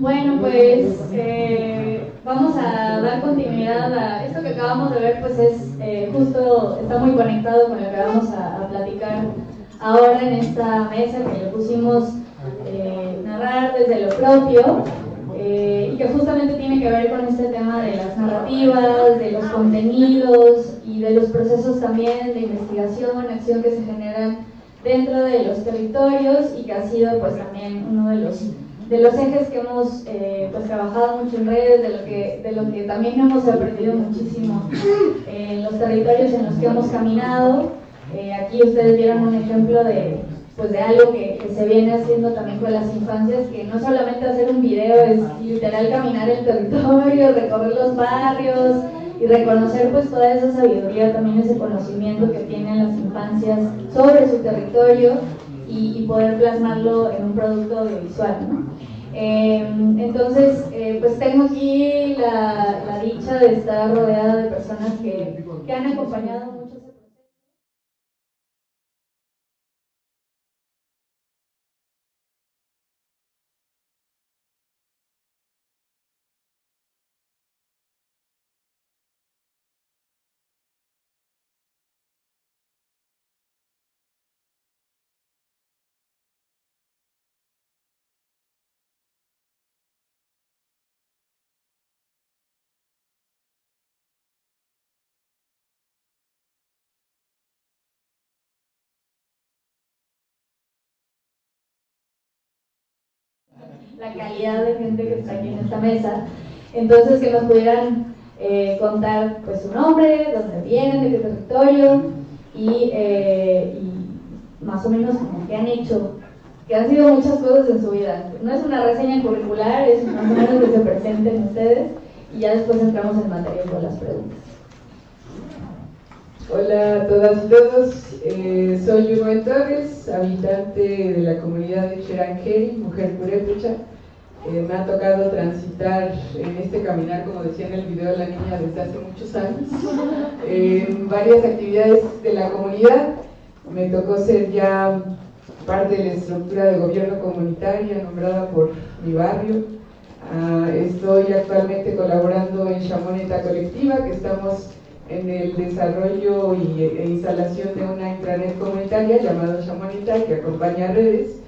Bueno, pues eh, vamos a dar continuidad a esto que acabamos de ver, pues es eh, justo, está muy conectado con lo que vamos a, platicar ahora en esta mesa que le pusimos eh, narrar desde lo propio y que justamente tiene que ver con este tema de las narrativas, de los contenidos y de los procesos también de investigación, acción que se generan dentro de los territorios y que ha sido pues también uno de los de los ejes que hemos eh, pues, trabajado mucho en redes, de lo, que, de lo que también hemos aprendido muchísimo en los territorios en los que hemos caminado. Eh, aquí ustedes vieron un ejemplo de, pues, de algo que, que, se viene haciendo también con las infancias, que no solamente hacer un video es literal caminar el territorio, recorrer los barrios y reconocer pues toda esa sabiduría, también ese conocimiento que tienen las infancias sobre su territorio y, poder plasmarlo en un producto audiovisual. Eh, entonces, eh, pues tengo aquí la, la, dicha de estar rodeada de personas que, que han acompañado calidad de gente que está aquí en esta mesa. Entonces, que nos pudieran eh, contar pues, su nombre, dónde vienen, de qué territorio y, eh, y más o menos qué han hecho, que han sido muchas cosas en su vida. No es una reseña curricular, es más o menos que se presenten ustedes y ya después entramos en materia con las preguntas. Hola a todas y todos, eh, soy Uruguay Torres, habitante de la comunidad de Cherangeri, mujer purépecha. Eh, me ha tocado transitar en este caminar, como decía en el video de la niña, desde hace muchos años, en varias actividades de la comunidad. Me tocó ser ya parte de la estructura de gobierno comunitaria nombrada por mi barrio. Ah, estoy actualmente colaborando en Chamoneta Colectiva, que estamos en el desarrollo y, e instalación de una intranet comunitaria llamada Chamonita que acompaña a redes.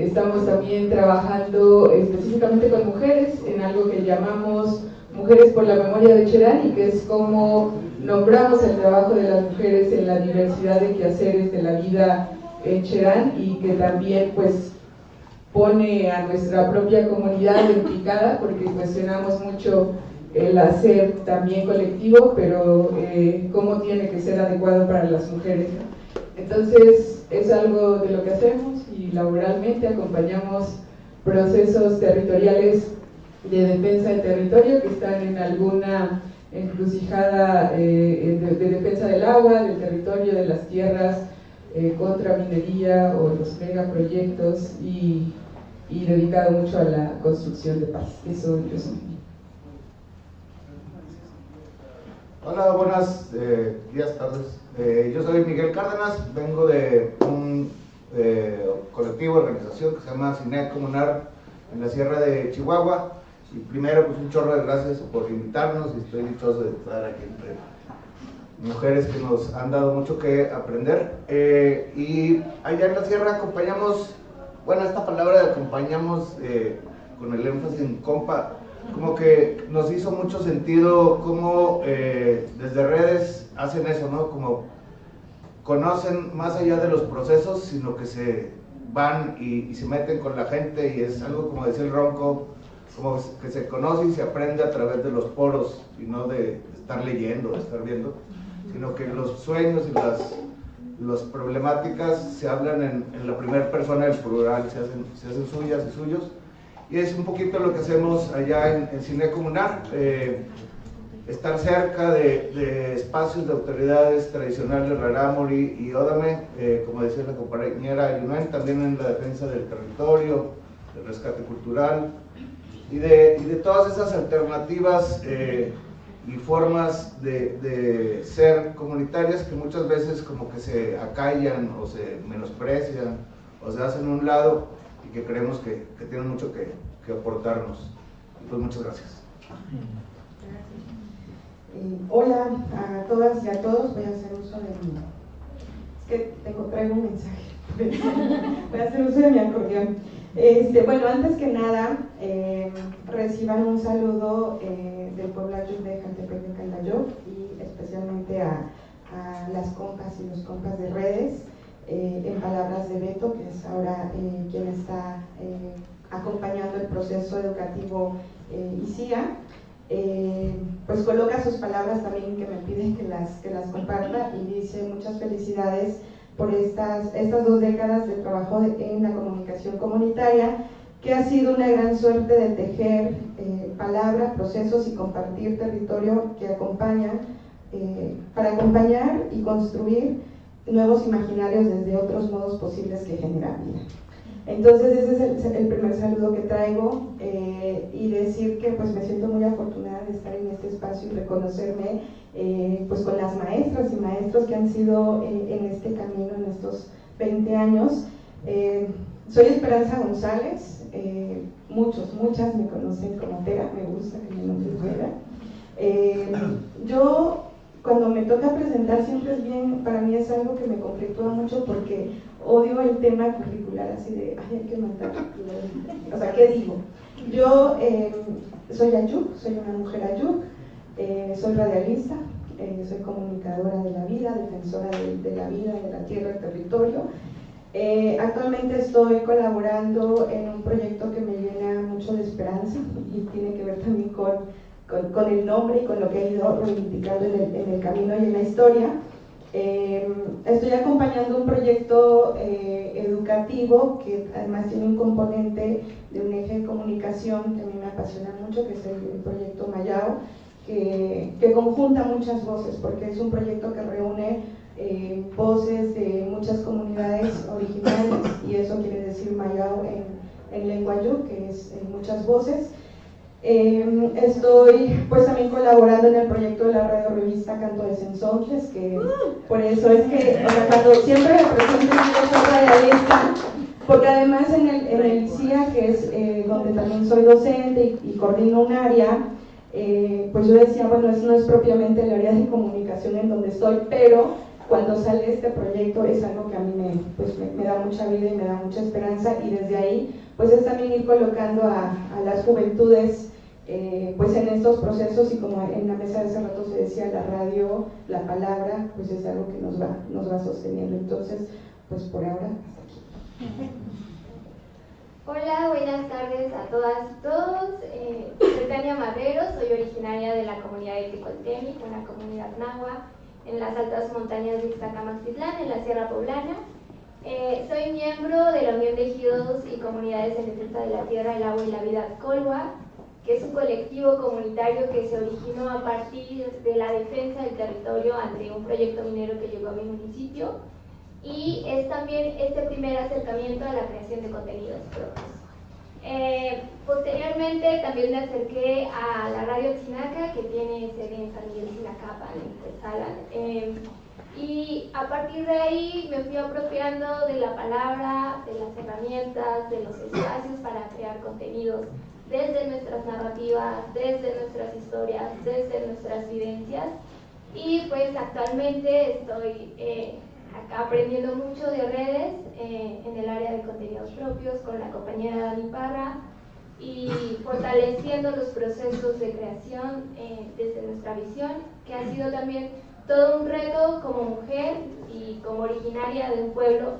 Estamos también trabajando específicamente con mujeres en algo que llamamos Mujeres por la Memoria de Cherán y que es como nombramos el trabajo de las mujeres en la diversidad de quehaceres de la vida en Cherán y que también pues pone a nuestra propia comunidad implicada porque cuestionamos mucho el hacer también colectivo, pero eh, cómo tiene que ser adecuado para las mujeres. Entonces, es algo de lo que hacemos y laboralmente acompañamos procesos territoriales de defensa del territorio que están en alguna encrucijada eh, de, defensa del agua, del territorio, de las tierras, eh, contra minería o los megaproyectos y, y dedicado mucho a la construcción de paz. Eso, eso Hola, buenas eh, días, tardes. Eh, yo soy Miguel Cárdenas, vengo de un eh, colectivo, organización que se llama Cine Comunar en la Sierra de Chihuahua. Y primero, pues un chorro de gracias por invitarnos y estoy dichoso de estar aquí entre mujeres que nos han dado mucho que aprender. y allá en la Sierra acompañamos, bueno, esta palabra de acompañamos con el énfasis en compa como que nos hizo mucho sentido cómo eh, desde redes hacen eso, ¿no? Como conocen más allá de los procesos, sino que se van y, se meten con la gente y es algo como decía el Ronco, como que se conoce y se aprende a través de los poros y no de estar leyendo, de estar viendo, sino que los sueños y las, las problemáticas se hablan en, la primera persona del plural, se hacen, se hacen suyas y suyos y es un poquito lo que hacemos allá en, Cine Comunal, eh, estar cerca de, espacios de autoridades tradicionales, Rarámuri y Ódame, eh, como decía la compañera Yunuen, también en la defensa del territorio, del rescate cultural y de, de todas esas alternativas eh, y formas de, de, ser comunitarias que muchas veces como que se acallan o se menosprecian o se hacen a un lado que creemos que, tienen mucho que, aportarnos. Pues muchas gracias. Hola a todas y a todos, voy a hacer uso de mi... Es que tengo, traigo un mensaje, voy a hacer uso de mi acordeón. Este, bueno, antes que nada, eh, reciban un saludo eh, del pueblo de Jantepec de Caldayo y especialmente a, las compas y los compas de redes, en palabras de Beto, que es ahora quien está acompañando el proceso educativo ICIA. Eh, pues coloca sus palabras también que me piden que las, que las comparta y dice muchas felicidades por estas, estas dos décadas de trabajo en la comunicación comunitaria, que ha sido una gran suerte de tejer eh, palabras, procesos y compartir territorio que acompaña, eh, para acompañar y construir nuevos imaginarios desde otros modos posibles que generar vida. Entonces ese es el, primer saludo que traigo eh, y decir que pues me siento muy afortunada de estar en este espacio y reconocerme eh, pues con las maestras y maestros que han sido eh, en este camino en estos 20 años. soy Esperanza González, muchos, muchas me conocen como Tera, me gusta que me nombren Tera. yo cuando me toca presentar siempre es bien, para mí es algo que me conflictúa mucho porque odio el tema curricular así de, ay, hay que matar. O sea, ¿qué digo? Yo eh, soy Ayuk, soy una mujer Ayuk, eh, soy radialista, eh, soy comunicadora de la vida, defensora de, la vida, de la tierra, del territorio. actualmente estoy colaborando en un proyecto que me llena mucho de esperanza y tiene que ver también con con, el nombre y con lo que he ido reivindicando en el, camino y en la historia. Eh, estoy acompañando un proyecto eh, educativo que además tiene un componente de un eje de comunicación que a mí me apasiona mucho, que es el, proyecto Mayao, que, que, conjunta muchas voces, porque es un proyecto que reúne eh, voces de muchas comunidades originales, y eso quiere decir Mayao en, en lengua yu, que es muchas voces. Em, estoy pues también colaborando en el proyecto de la radio revista Canto de Sensoncles, que por eso es que, o sea, cuando siempre me presento soy radialista, porque además en el, en el CIA, que es eh, donde también soy docente y, coordino un área, eh, pues yo decía, bueno, eso no es propiamente el área de comunicación en donde estoy, pero cuando sale este proyecto es algo que a mí me, pues me, da mucha vida y me da mucha esperanza y desde ahí pues es también ir colocando a las juventudes eh, pues en estos procesos y como en la mesa de hace rato se decía, la radio, la palabra, pues es algo que nos va, nos va sosteniendo. Entonces, pues por ahora hasta aquí. Hola, buenas tardes a todas y todos. Eh, soy Tania Madero, soy originaria de la comunidad de Ticoltemi, una comunidad nahua en las altas montañas de Iztacamaxitlán, en la Sierra Poblana. Eh, soy miembro de la Unión de Ejidos y Comunidades en Defensa de la Tierra, el Agua y la Vida Colua, que es un colectivo comunitario que se originó a partir de la defensa del territorio ante un proyecto minero que llegó a mi municipio. Y es también este primer acercamiento a la creación de contenidos propios. Eh, posteriormente también me acerqué a la radio Chinaca que tiene sede en San Miguel Chinacapa, en eh, y a partir de ahí me fui apropiando de la palabra, de las herramientas, de los espacios para crear contenidos desde nuestras narrativas, desde nuestras historias, desde nuestras vivencias. Y pues actualmente estoy eh, aprendiendo mucho de redes eh, en el área de contenidos propios con la compañera Dani Parra y fortaleciendo los procesos de creación eh, desde nuestra visión, que ha sido también todo un reto como mujer y como originaria de un pueblo.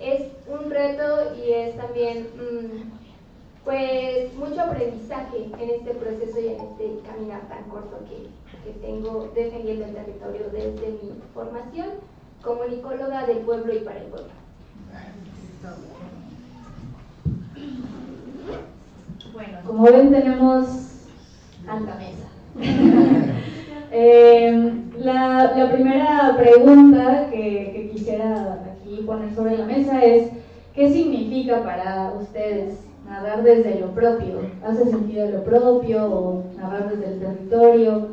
Es un reto y es también... Mm, pues mucho aprendizaje en este proceso y en este caminar tan corto que, que tengo defendiendo el territorio desde mi formación como nicóloga del pueblo y para el pueblo. Bueno, como ven tenemos alta mesa. Eh, la, la, primera pregunta que, que quisiera aquí poner sobre la mesa es, ¿qué significa para ustedes narrar desde lo propio, hace sentido lo propio o narrar desde el territorio.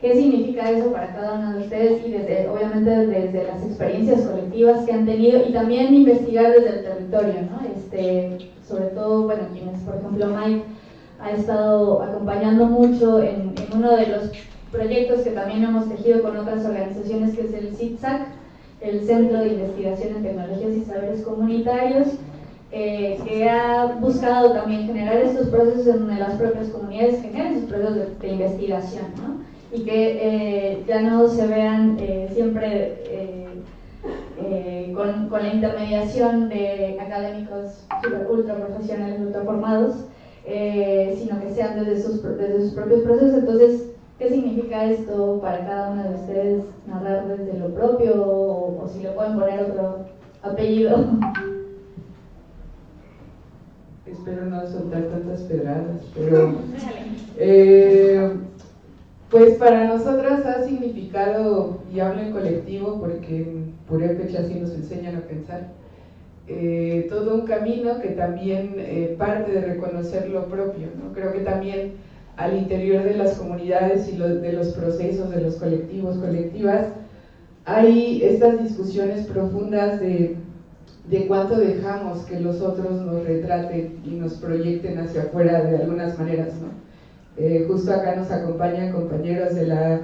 ¿Qué significa eso para cada uno de ustedes? Y desde, obviamente desde las experiencias colectivas que han tenido y también investigar desde el territorio, ¿no? Este, sobre todo, bueno, quienes, por ejemplo, Mike ha estado acompañando mucho en, en uno de los proyectos que también hemos tejido con otras organizaciones, que es el CITSAC, el Centro de Investigación en Tecnologías y Saberes Comunitarios, eh, que ha buscado también generar estos procesos en donde las propias comunidades generan sus procesos de, investigación, ¿no? y que eh, ya no se vean eh, siempre con, con, la intermediación de académicos ultra profesionales, ultra formados, sino que sean desde sus, desde sus propios procesos. Entonces, ¿Qué significa esto para cada uno de ustedes narrar desde lo propio o, si le pueden poner otro apellido? Espero no soltar tantas pedradas, pero eh, pues para nosotras ha significado, y hablo en colectivo porque en Purépecha así nos enseñan a pensar, eh, todo un camino que también eh, parte de reconocer lo propio. ¿no? Creo que también al interior de las comunidades y de los procesos, de los colectivos, colectivas, hay estas discusiones profundas de, de cuánto dejamos que los otros nos retraten y nos proyecten hacia afuera de algunas maneras. ¿no? Eh, justo acá nos acompañan compañeros de la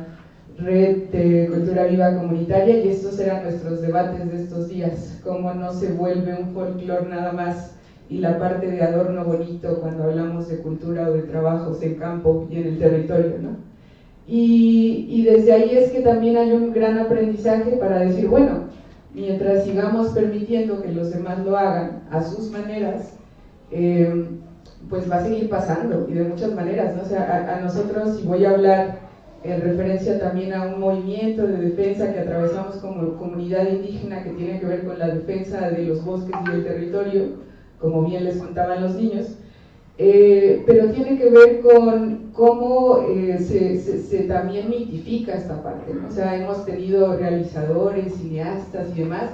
red de cultura viva comunitaria y estos eran nuestros debates de estos días, cómo no se vuelve un folclore nada más y la parte de adorno bonito cuando hablamos de cultura o de trabajos en campo y en el territorio, ¿no? Y, y, desde ahí es que también hay un gran aprendizaje para decir, bueno, mientras sigamos permitiendo que los demás lo hagan a sus maneras, eh, pues va a seguir pasando y de muchas maneras, ¿no? O sea, a, a nosotros, y voy a hablar en referencia también a un movimiento de defensa que atravesamos como comunidad indígena que tiene que ver con la defensa de los bosques y del territorio, como bien les contaban los niños, eh, pero tiene que ver con cómo eh, se, se, también mitifica esta parte. O sea, hemos tenido realizadores, cineastas y demás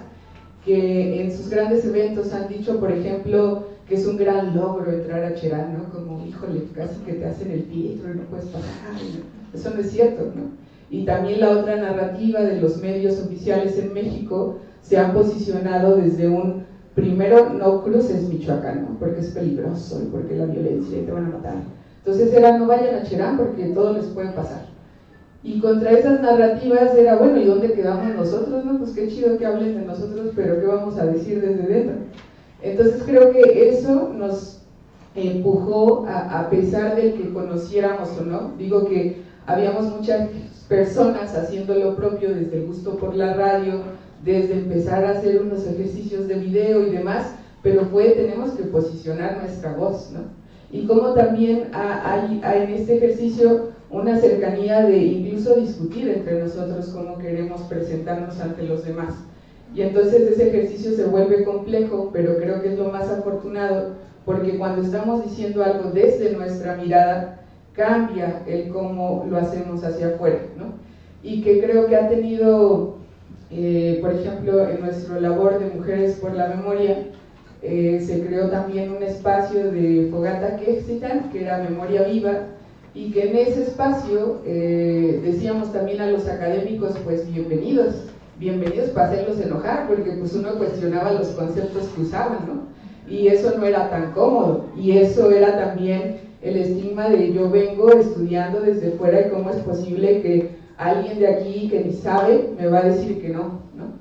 que en sus grandes eventos han dicho, por ejemplo, que es un gran logro entrar a Cherán, ¿no? Como, híjole, casi que te hacen el filtro y no puedes pasar. Eso no es cierto, ¿no? Y también la otra narrativa de los medios oficiales en México se han posicionado desde un primero no cruces Michoacán, ¿no? porque es peligroso y porque la violencia y te van a matar. Entonces era no vayan a Cherán porque todo les puede pasar. Y contra esas narrativas era, bueno, ¿y dónde quedamos nosotros? No? Pues qué chido que hablen de nosotros, pero ¿qué vamos a decir desde dentro? Entonces creo que eso nos empujó, a, a pesar del que conociéramos o no, digo que habíamos muchas personas haciendo lo propio desde el gusto por la radio, desde empezar a hacer unos ejercicios de video y demás, pero fue, tenemos que posicionar nuestra voz, ¿no? Y como también hay, hay, en este ejercicio una cercanía de incluso discutir entre nosotros cómo queremos presentarnos ante los demás. Y entonces ese ejercicio se vuelve complejo, pero creo que es lo más afortunado, porque cuando estamos diciendo algo desde nuestra mirada, cambia el cómo lo hacemos hacia afuera, ¿no? Y que creo que ha tenido eh, por ejemplo, en nuestra labor de Mujeres por la Memoria, eh, se creó también un espacio de fogata que excitan, que era Memoria Viva, y que en ese espacio eh, decíamos también a los académicos, pues bienvenidos, bienvenidos para hacerlos enojar, porque pues uno cuestionaba los conceptos que usaban, ¿no? Y eso no era tan cómodo, y eso era también el estigma de yo vengo estudiando desde fuera y cómo es posible que alguien de aquí que ni sabe me va a decir que no, ¿no?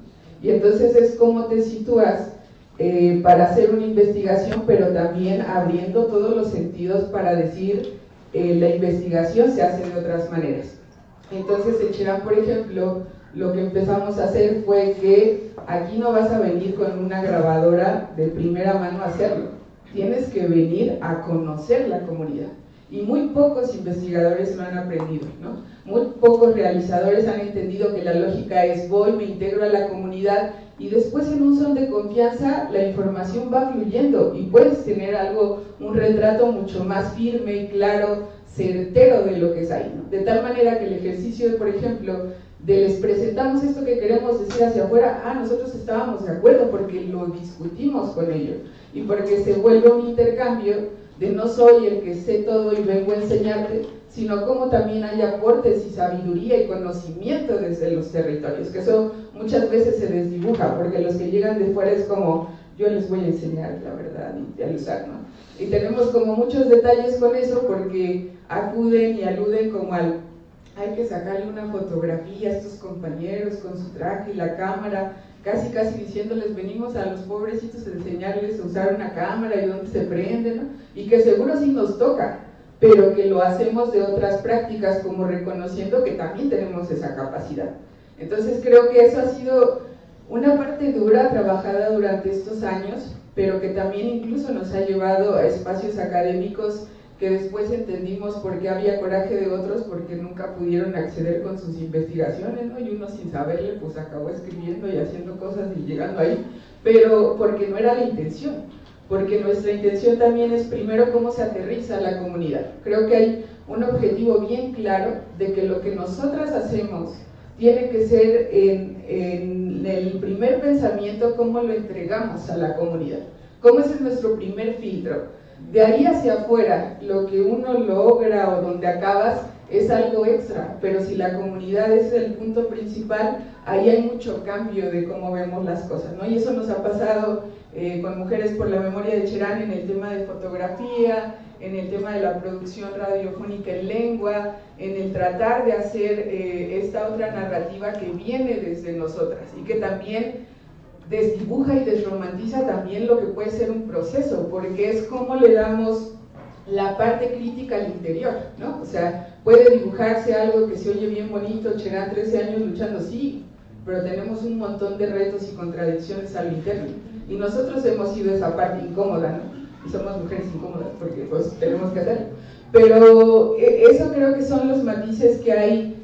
Y entonces es como te sitúas eh, para hacer una investigación, pero también abriendo todos los sentidos para decir eh, la investigación se hace de otras maneras. Entonces en Cherán, por ejemplo, lo que empezamos a hacer fue que aquí no vas a venir con una grabadora de primera mano a hacerlo, tienes que venir a conocer la comunidad. Y muy pocos investigadores lo han aprendido, ¿no? Muy pocos realizadores han entendido que la lógica es voy, me integro a la comunidad y después en un son de confianza la información va fluyendo y puedes tener algo, un retrato mucho más firme y claro, certero de lo que es ahí. De tal manera que el ejercicio, por ejemplo, de les presentamos esto que queremos decir hacia afuera, ah, nosotros estábamos de acuerdo porque lo discutimos con ellos y porque se vuelve un intercambio de no soy el que sé todo y vengo a enseñarte, sino como también hay aportes y sabiduría y conocimiento desde los territorios, que eso muchas veces se desdibuja, porque los que llegan de fuera es como, yo les voy a enseñar la verdad y al usar, ¿no? Y tenemos como muchos detalles con eso porque acuden y aluden como al, hay que sacarle una fotografía a estos compañeros con su traje y la cámara, casi casi diciéndoles venimos a los pobrecitos a enseñarles a usar una cámara y dónde se prende, ¿no? Y que seguro sí nos toca, pero que lo hacemos de otras prácticas como reconociendo que también tenemos esa capacidad. Entonces creo que eso ha sido una parte dura trabajada durante estos años, pero que también incluso nos ha llevado a espacios académicos que después entendimos por qué había coraje de otros, porque nunca pudieron acceder con sus investigaciones. Y uno sin saberle, pues acabó escribiendo y haciendo cosas y llegando ahí, pero porque no era la intención, porque nuestra intención también es primero cómo se aterriza la comunidad. Creo que hay un objetivo bien claro de que lo que nosotras hacemos tiene que ser en el primer pensamiento cómo lo entregamos a la comunidad, cómo ese es nuestro primer filtro de ahí hacia afuera, lo que uno logra o donde acabas es algo extra, pero si la comunidad es el punto principal, ahí hay mucho cambio de cómo vemos las cosas, ¿no? Y eso nos ha pasado eh, con Mujeres por la Memoria de Cherán en el tema de fotografía, en el tema de la producción radiofónica en lengua, en el tratar de hacer eh, esta otra narrativa que viene desde nosotras y que también desdibuja y desromantiza también lo que puede ser un proceso, porque es como le damos la parte crítica al interior, ¿no? O sea, puede dibujarse algo que se oye bien bonito, Cherán 13 años luchando, sí, pero tenemos un montón de retos y contradicciones al interno. Y nosotros hemos sido esa parte incómoda, ¿no? Y somos mujeres incómodas porque pues tenemos que hacerlo. Pero eh, eso creo que son los matices que hay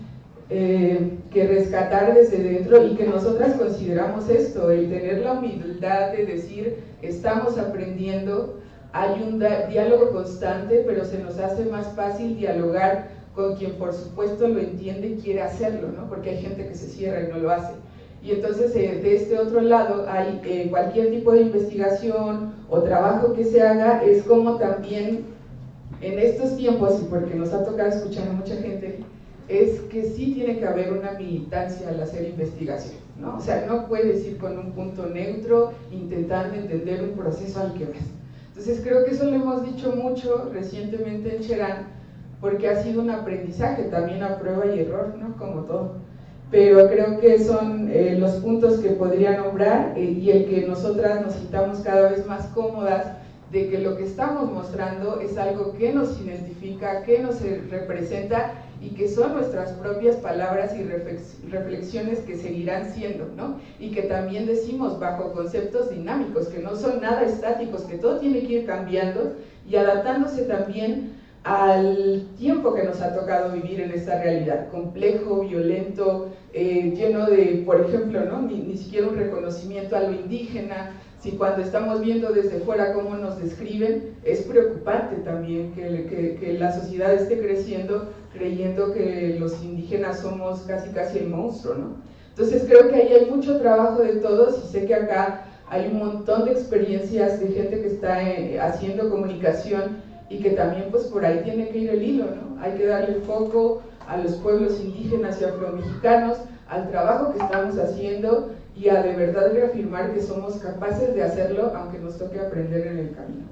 eh, que rescatar desde dentro y que nosotras consideramos esto, el tener la humildad de decir estamos aprendiendo, hay un diálogo constante, pero se nos hace más fácil dialogar con quien por supuesto lo entiende y quiere hacerlo, ¿no? porque hay gente que se cierra y no lo hace. Y entonces eh, de este otro lado hay eh, cualquier tipo de investigación o trabajo que se haga, es como también en estos tiempos, porque nos ha tocado escuchar a mucha gente, es que sí tiene que haber una militancia al hacer investigación, ¿no? O sea, no puedes ir con un punto neutro intentando entender un proceso al que ves. Entonces creo que eso lo hemos dicho mucho recientemente en Cherán, porque ha sido un aprendizaje también a prueba y error, ¿no? Como todo. Pero creo que son eh, los puntos que podría nombrar eh, y el que nosotras nos sintamos cada vez más cómodas de que lo que estamos mostrando es algo que nos identifica, que nos representa y que son nuestras propias palabras y reflexiones que seguirán siendo, ¿no? Y que también decimos bajo conceptos dinámicos, que no son nada estáticos, que todo tiene que ir cambiando y adaptándose también al tiempo que nos ha tocado vivir en esta realidad, complejo, violento, eh, lleno de, por ejemplo, ¿no? ni, ni siquiera un reconocimiento a lo indígena, si cuando estamos viendo desde fuera cómo nos describen, es preocupante también que, que, la sociedad esté creciendo creyendo que los indígenas somos casi casi el monstruo, ¿no? Entonces creo que ahí hay mucho trabajo de todos y sé que acá hay un montón de experiencias de gente que está eh, haciendo comunicación y que también pues por ahí tiene que ir el hilo, ¿no? Hay que darle foco a los pueblos indígenas y afromexicanos, al trabajo que estamos haciendo y a de verdad reafirmar que somos capaces de hacerlo aunque nos toque aprender en el camino.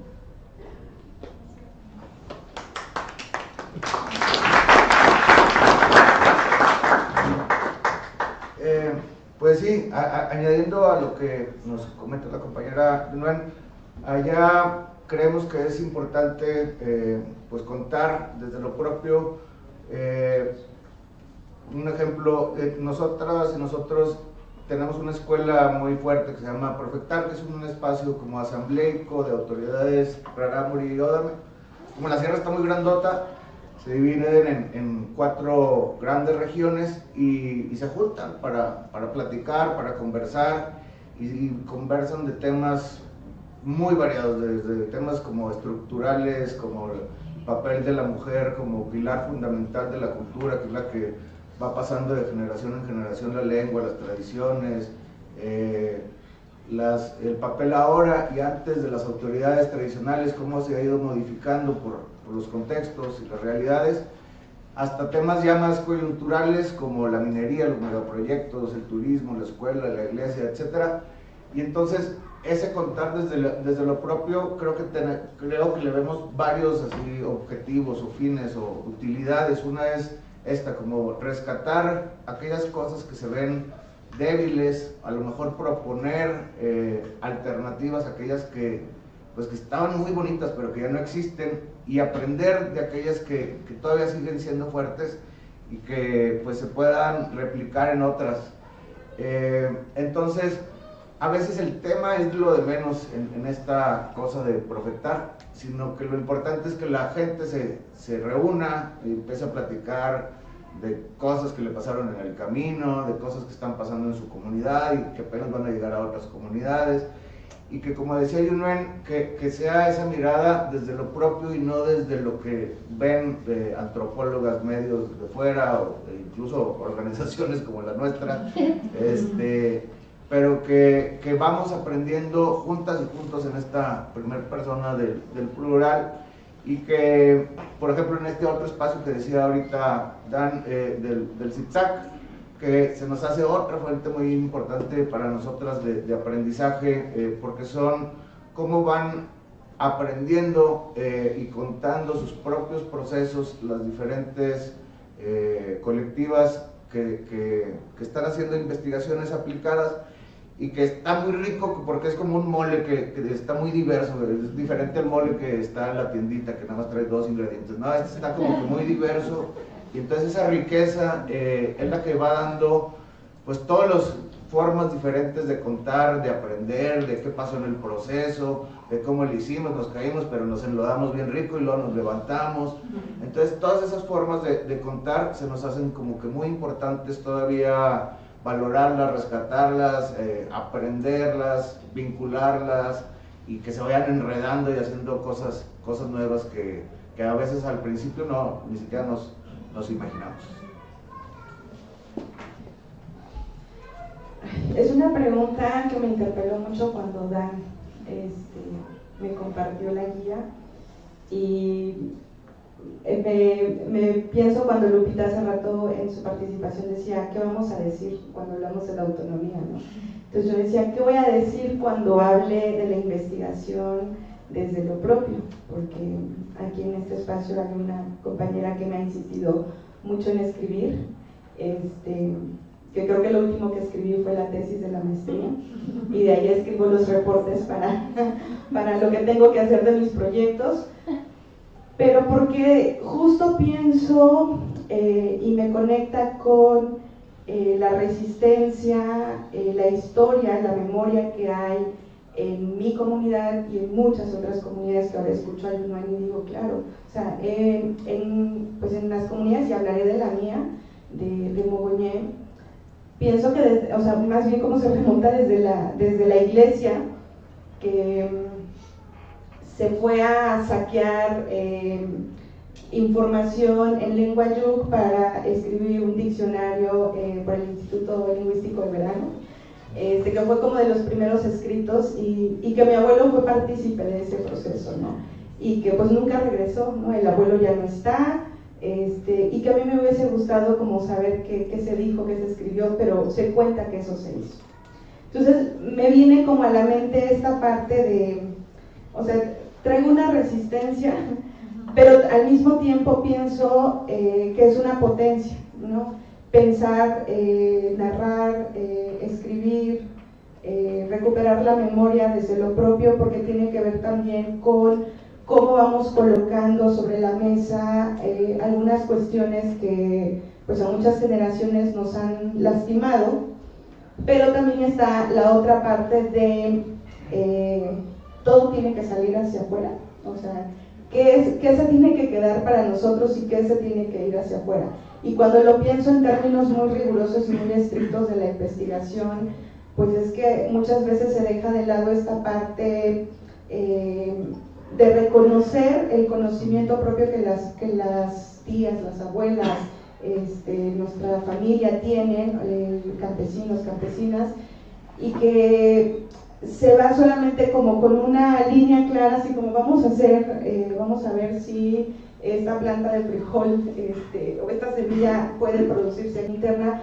Eh, pues sí, añadiendo a lo que nos comenta la compañera Noel, allá creemos que es importante eh, pues contar desde lo propio eh, un ejemplo, nosotras y nosotros tenemos una escuela muy fuerte que se llama Profectar, que es un espacio como asambleico de autoridades Rarámuri y Odame. Como la sierra está muy grandota, se dividen en, cuatro grandes regiones y, se juntan para, para, platicar, para conversar y, conversan de temas muy variados, desde temas como estructurales, como el papel de la mujer como pilar fundamental de la cultura, que es la que va pasando de generación en generación la lengua, las tradiciones, eh, el papel ahora y antes de las autoridades tradicionales, cómo se ha ido modificando por, los contextos y las realidades, hasta temas ya más coyunturales como la minería, los megaproyectos, el turismo, la escuela, la iglesia, etc. Y entonces ese contar desde lo, desde lo propio, creo que, creo que le vemos varios así, objetivos o fines o utilidades. Una es esta, como rescatar aquellas cosas que se ven débiles, a lo mejor proponer eh, alternativas, aquellas que, pues, que estaban muy bonitas pero que ya no existen, y aprender de aquellas que, que todavía siguen siendo fuertes y que pues, se puedan replicar en otras. Eh, entonces, a veces el tema es lo de menos en, esta cosa de profetar, sino que lo importante es que la gente se, se reúna y empiece a platicar de cosas que le pasaron en el camino, de cosas que están pasando en su comunidad y que apenas van a llegar a otras comunidades. Y que como decía Yunuen, que, que sea esa mirada desde lo propio y no desde lo que ven de antropólogas medios de fuera o incluso organizaciones como la nuestra. Este, pero que, que, vamos aprendiendo juntas y juntos en esta primera persona del, del, plural y que, por ejemplo, en este otro espacio que decía ahorita Dan eh, del, del zigzag, que se nos hace otra fuente muy importante para nosotras de, de aprendizaje, eh, porque son cómo van aprendiendo eh, y contando sus propios procesos las diferentes colectivas que, que, que están haciendo investigaciones aplicadas y que está muy rico porque es como un mole que, está muy diverso, es diferente al mole que está en la tiendita que nada más trae dos ingredientes, no, este está como que muy diverso. Y entonces esa riqueza eh, es la que va dando pues todas las formas diferentes de contar, de aprender, de qué pasó en el proceso, de cómo lo hicimos, nos caímos pero nos enlodamos bien rico y luego nos levantamos, entonces todas esas formas de, de contar se nos hacen como que muy importantes todavía valorarlas, rescatarlas, eh, aprenderlas, vincularlas y que se vayan enredando y haciendo cosas, cosas nuevas que, que a veces al principio no, ni siquiera nos, nos imaginamos. Es una pregunta que me interpeló mucho cuando Dan este, me compartió la guía y eh, me, pienso cuando Lupita hace rato en su participación decía, ¿qué vamos a decir cuando hablamos de la autonomía? ¿no? Entonces yo decía, ¿qué voy a decir cuando hable de la investigación desde lo propio? Porque aquí en este espacio hay una compañera que me ha insistido mucho en escribir, este, que creo que lo último que escribí fue la tesis de la maestría, y de ahí escribo los reportes para, para lo que tengo que hacer de mis proyectos pero porque justo pienso eh, y me conecta con eh, la resistencia, eh, la historia, la memoria que hay en mi comunidad y en muchas otras comunidades que ahora escucho a Yunuen y digo, claro, o sea, en, pues en las comunidades, y hablaré de la mía, de, de Mogoñé, pienso que, o sea, más bien como se remonta desde la, desde la iglesia, que se fue a saquear eh, información en lengua yuk para escribir un diccionario eh, por el Instituto Lingüístico de Verano, este, que fue como de los primeros escritos y, que mi abuelo fue partícipe de ese proceso, ¿no? Y que pues nunca regresó, ¿no? El abuelo ya no está, este, y que a mí me hubiese gustado como saber qué, qué se dijo, qué se escribió, pero se cuenta que eso se hizo. Entonces me viene como a la mente esta parte de, o sea, traigo una resistencia, pero al mismo tiempo pienso eh, que es una potencia, ¿no? Pensar, eh, narrar, eh, escribir, recuperar la memoria desde lo propio, porque tiene que ver también con cómo vamos colocando sobre la mesa algunas cuestiones que pues a muchas generaciones nos han lastimado, pero también está la otra parte de todo tiene que salir hacia afuera. O sea, ¿qué, es, ¿qué se tiene que quedar para nosotros y qué se tiene que ir hacia afuera? Y cuando lo pienso en términos muy rigurosos y muy estrictos de la investigación, pues es que muchas veces se deja de lado esta parte eh, de reconocer el conocimiento propio que las, que las tías, las abuelas, este, nuestra familia tienen, eh, campesinos, campesinas, y que se va solamente como con una línea clara, así como vamos a hacer, eh, vamos a ver si esta planta de frijol este, o esta semilla puede producirse en interna,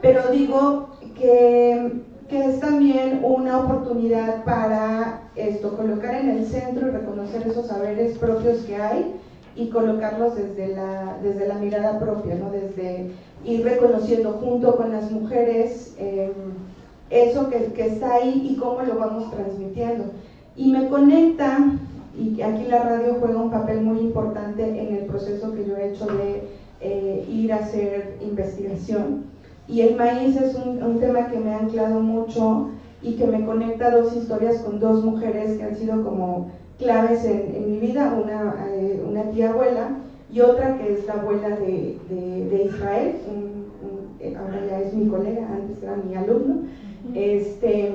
pero digo que que es también una oportunidad para esto, colocar en el centro y reconocer esos saberes propios que hay y colocarlos desde la, desde la mirada propia, ¿no? desde ir reconociendo junto con las mujeres em, eso que, que, está ahí y cómo lo vamos transmitiendo. Y me conecta, y aquí la radio juega un papel muy importante en el proceso que yo he hecho de eh, ir a hacer investigación. Y el maíz es un, un, tema que me ha anclado mucho y que me conecta dos historias con dos mujeres que han sido como claves en, en mi vida, una, eh, una, tía abuela y otra que es la abuela de, de, de Israel, eh, ahora ya es mi colega, antes era mi alumno. Este,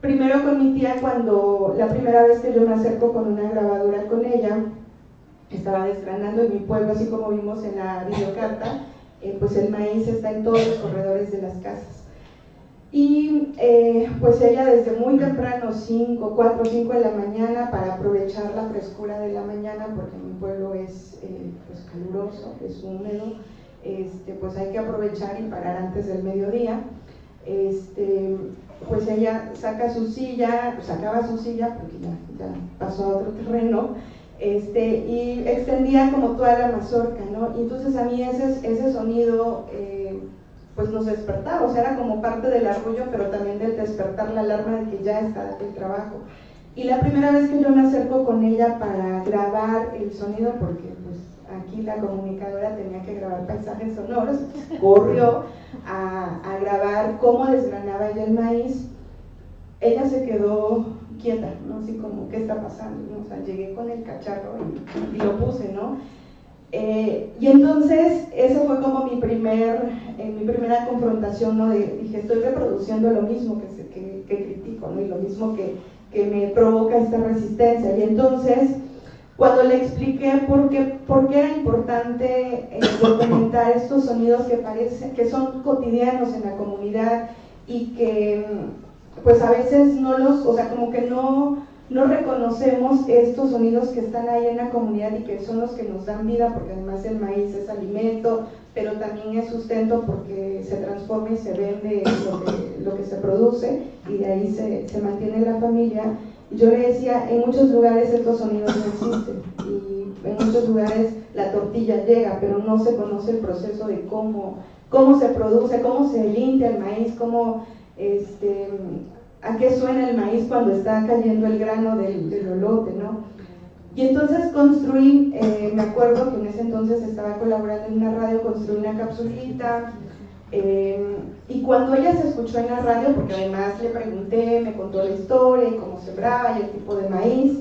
primero con mi tía cuando la primera vez que yo me acerco con una grabadora con ella, estaba desgranando en mi pueblo, así como vimos en la videocarta, eh, pues el maíz está en todos los corredores de las casas. Y eh, pues ella desde muy temprano, 5, 4, 5 de la mañana, para aprovechar la frescura de la mañana, porque mi pueblo es eh, pues caluroso, es húmedo, este, pues hay que aprovechar y parar antes del mediodía. Este, pues ella saca su silla, sacaba su silla porque ya, ya pasó a otro terreno, este, y extendía como toda la mazorca, ¿no? Entonces a mí ese, ese sonido eh, pues nos despertaba, o sea, era como parte del arrullo, pero también del despertar la alarma de que ya está el trabajo. Y la primera vez que yo me acerco con ella para grabar el sonido, porque pues aquí la comunicadora tenía que grabar paisajes sonoros, corrió a, a grabar cómo desgranaba ella el maíz, ella se quedó quieta, ¿no? Así como, ¿qué está pasando? O sea, llegué con el cacharro y, y lo puse, ¿no? Eh, y entonces, eso fue como mi, primer, eh, mi primera confrontación, ¿no? De, dije, estoy reproduciendo lo mismo que, que, que critico, ¿no? Y lo mismo que, que, me provoca esta resistencia. Y entonces, cuando le expliqué por qué, por qué era importante eh, documentar estos sonidos que, parecen, que son cotidianos en la comunidad y que, pues a veces no los, o sea, como que no no reconocemos estos sonidos que están ahí en la comunidad y que son los que nos dan vida, porque además el maíz es alimento, pero también es sustento porque se transforma y se vende lo que, lo que se produce y de ahí se, se mantiene la familia. Yo le decía, en muchos lugares estos sonidos no existen y en muchos lugares la tortilla llega, pero no se conoce el proceso de cómo, cómo se produce, cómo se limpia el maíz, cómo este, a qué suena el maíz cuando está cayendo el grano del, del olote, ¿no? Y entonces construí, eh, me acuerdo que en ese entonces estaba colaborando en una radio, construí una capsulita, eh, y cuando ella se escuchó en la radio, porque además le pregunté, me contó la historia y cómo sembraba y el tipo de maíz,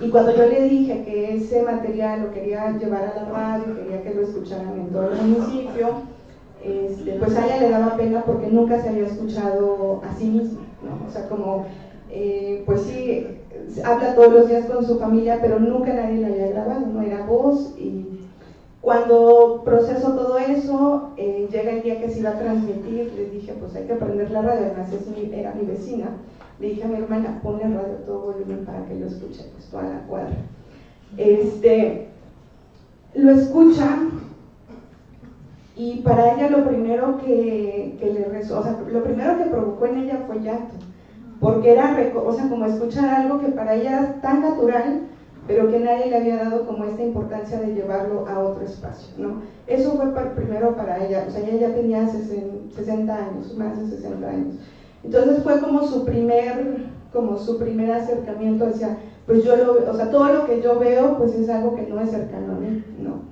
y cuando yo le dije que ese material lo quería llevar a la radio, quería que lo escucharan en todo el municipio, este, pues a ella le daba pena porque nunca se había escuchado a sí misma. ¿no? O sea, como, eh, pues sí, habla todos los días con su familia, pero nunca nadie la había grabado, no era voz. Y cuando proceso todo eso, eh, llega el día que se iba a transmitir, le dije, pues hay que aprender la radio, además es mi, era mi vecina. Le dije a mi hermana, ponle radio todo volumen para que lo escuche, pues toda la cuadra. Este, lo escucha y para ella lo primero que, que le rezó, o sea, lo primero que provocó en ella fue llanto, porque era, o sea, como escuchar algo que para ella era tan natural, pero que nadie le había dado como esta importancia de llevarlo a otro espacio, ¿no? Eso fue primero para ella, o sea, ella ya tenía 60 años, más de 60 años. Entonces fue como su primer, como su primer acercamiento hacia, pues yo lo, o sea, todo lo que yo veo, pues es algo que no es cercano a mí, ¿no?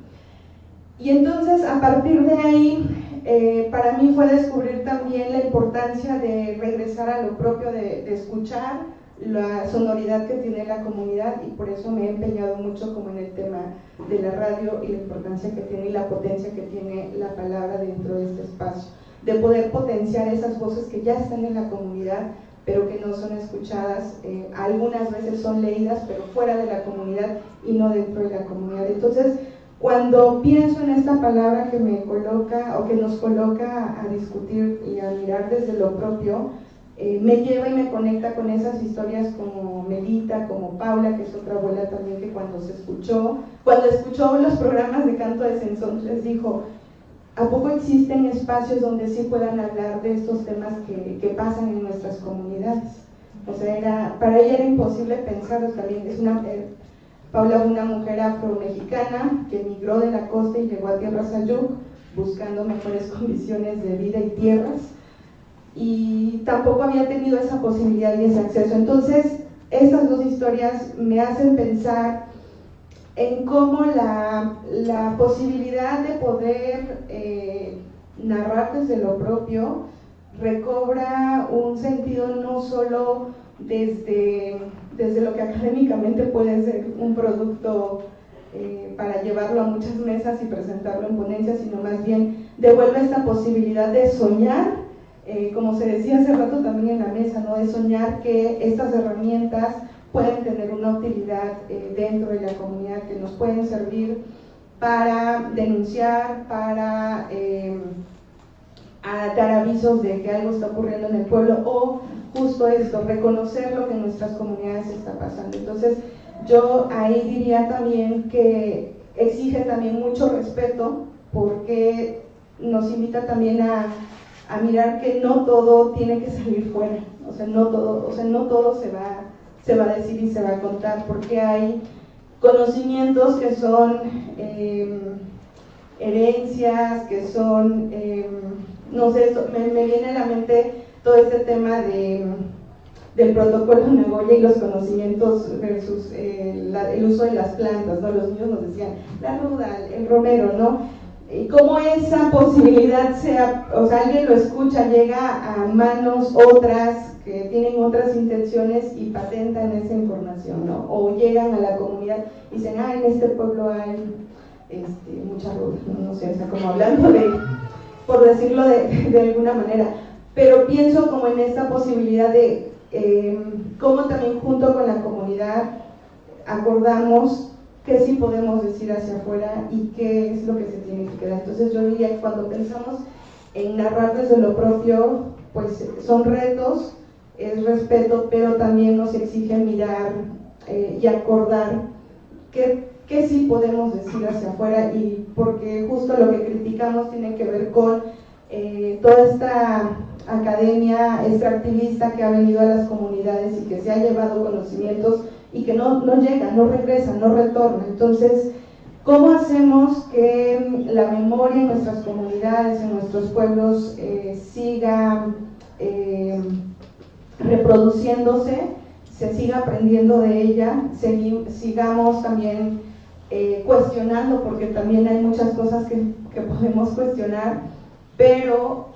Y entonces a partir de ahí, eh, para mí fue descubrir también la importancia de regresar a lo propio, de, de, escuchar la sonoridad que tiene la comunidad y por eso me he empeñado mucho como en el tema de la radio y la importancia que tiene y la potencia que tiene la palabra dentro de este espacio, de poder potenciar esas voces que ya están en la comunidad pero que no son escuchadas, eh, algunas veces son leídas, pero fuera de la comunidad y no dentro de la comunidad. Entonces, cuando pienso en esta palabra que me coloca o que nos coloca a discutir y a mirar desde lo propio, eh, me lleva y me conecta con esas historias como Melita, como Paula, que es otra abuela también que cuando se escuchó, cuando escuchó los programas de canto de Sensón, les dijo, ¿a poco existen espacios donde sí puedan hablar de estos temas que, pasan en nuestras comunidades? O sea, era, para ella era imposible pensarlo también. Es una, eh, Paula una mujer afro-mexicana que emigró de la costa y llegó a Tierra Sayuk buscando mejores condiciones de vida y tierras y tampoco había tenido esa posibilidad y ese acceso. Entonces, estas dos historias me hacen pensar en cómo la, la posibilidad de poder eh, narrar desde lo propio recobra un sentido no solo desde, desde lo que académicamente puede ser un producto eh, para llevarlo a muchas mesas y presentarlo en ponencias, sino más bien devuelve esta posibilidad de soñar eh, como se decía hace rato también en la mesa, ¿no? de soñar que estas herramientas pueden tener una utilidad eh, dentro de la comunidad, que nos pueden servir para denunciar, para eh, dar avisos de que algo está ocurriendo en el pueblo o justo esto, reconocer lo que en nuestras comunidades está pasando. Entonces, yo ahí diría también que exige también mucho respeto porque nos invita también a a mirar que no todo tiene que salir fuera, o sea, no todo, o sea, no todo se va, se va a decir y se va a contar, porque hay conocimientos que son em, herencias, que son, em, no sé, me, viene a la mente todo este tema de, del protocolo Nagoya y los conocimientos versus eh, el uso de las plantas, ¿no? Los niños nos decían, la ruda, el romero, ¿no? Y cómo esa posibilidad sea, o sea, alguien lo escucha, llega a manos otras que tienen otras intenciones y patentan esa información, ¿no? O llegan a la comunidad y dicen, ah, en este pueblo hay este, mucha ruta, ¿no? sé, o como hablando de, por decirlo de, de, alguna manera, pero pienso como en esta posibilidad de eh, cómo también junto con la comunidad acordamos qué sí podemos decir hacia afuera y qué es lo que se tiene que quedar. Entonces yo diría que cuando pensamos en narrar desde lo propio, pues son retos, es respeto, pero también nos exige mirar eh, y acordar qué, qué sí podemos decir hacia afuera y porque justo lo que criticamos tiene que ver con eh, toda esta academia extractivista que ha venido a las comunidades y que se ha llevado conocimientos y que no, no llega, no regresa, no retorna. Entonces, ¿cómo hacemos que la memoria en nuestras comunidades, en nuestros pueblos, eh, siga eh, reproduciéndose, se siga aprendiendo de ella, sigamos también eh, cuestionando, porque también hay muchas cosas que, que podemos cuestionar, pero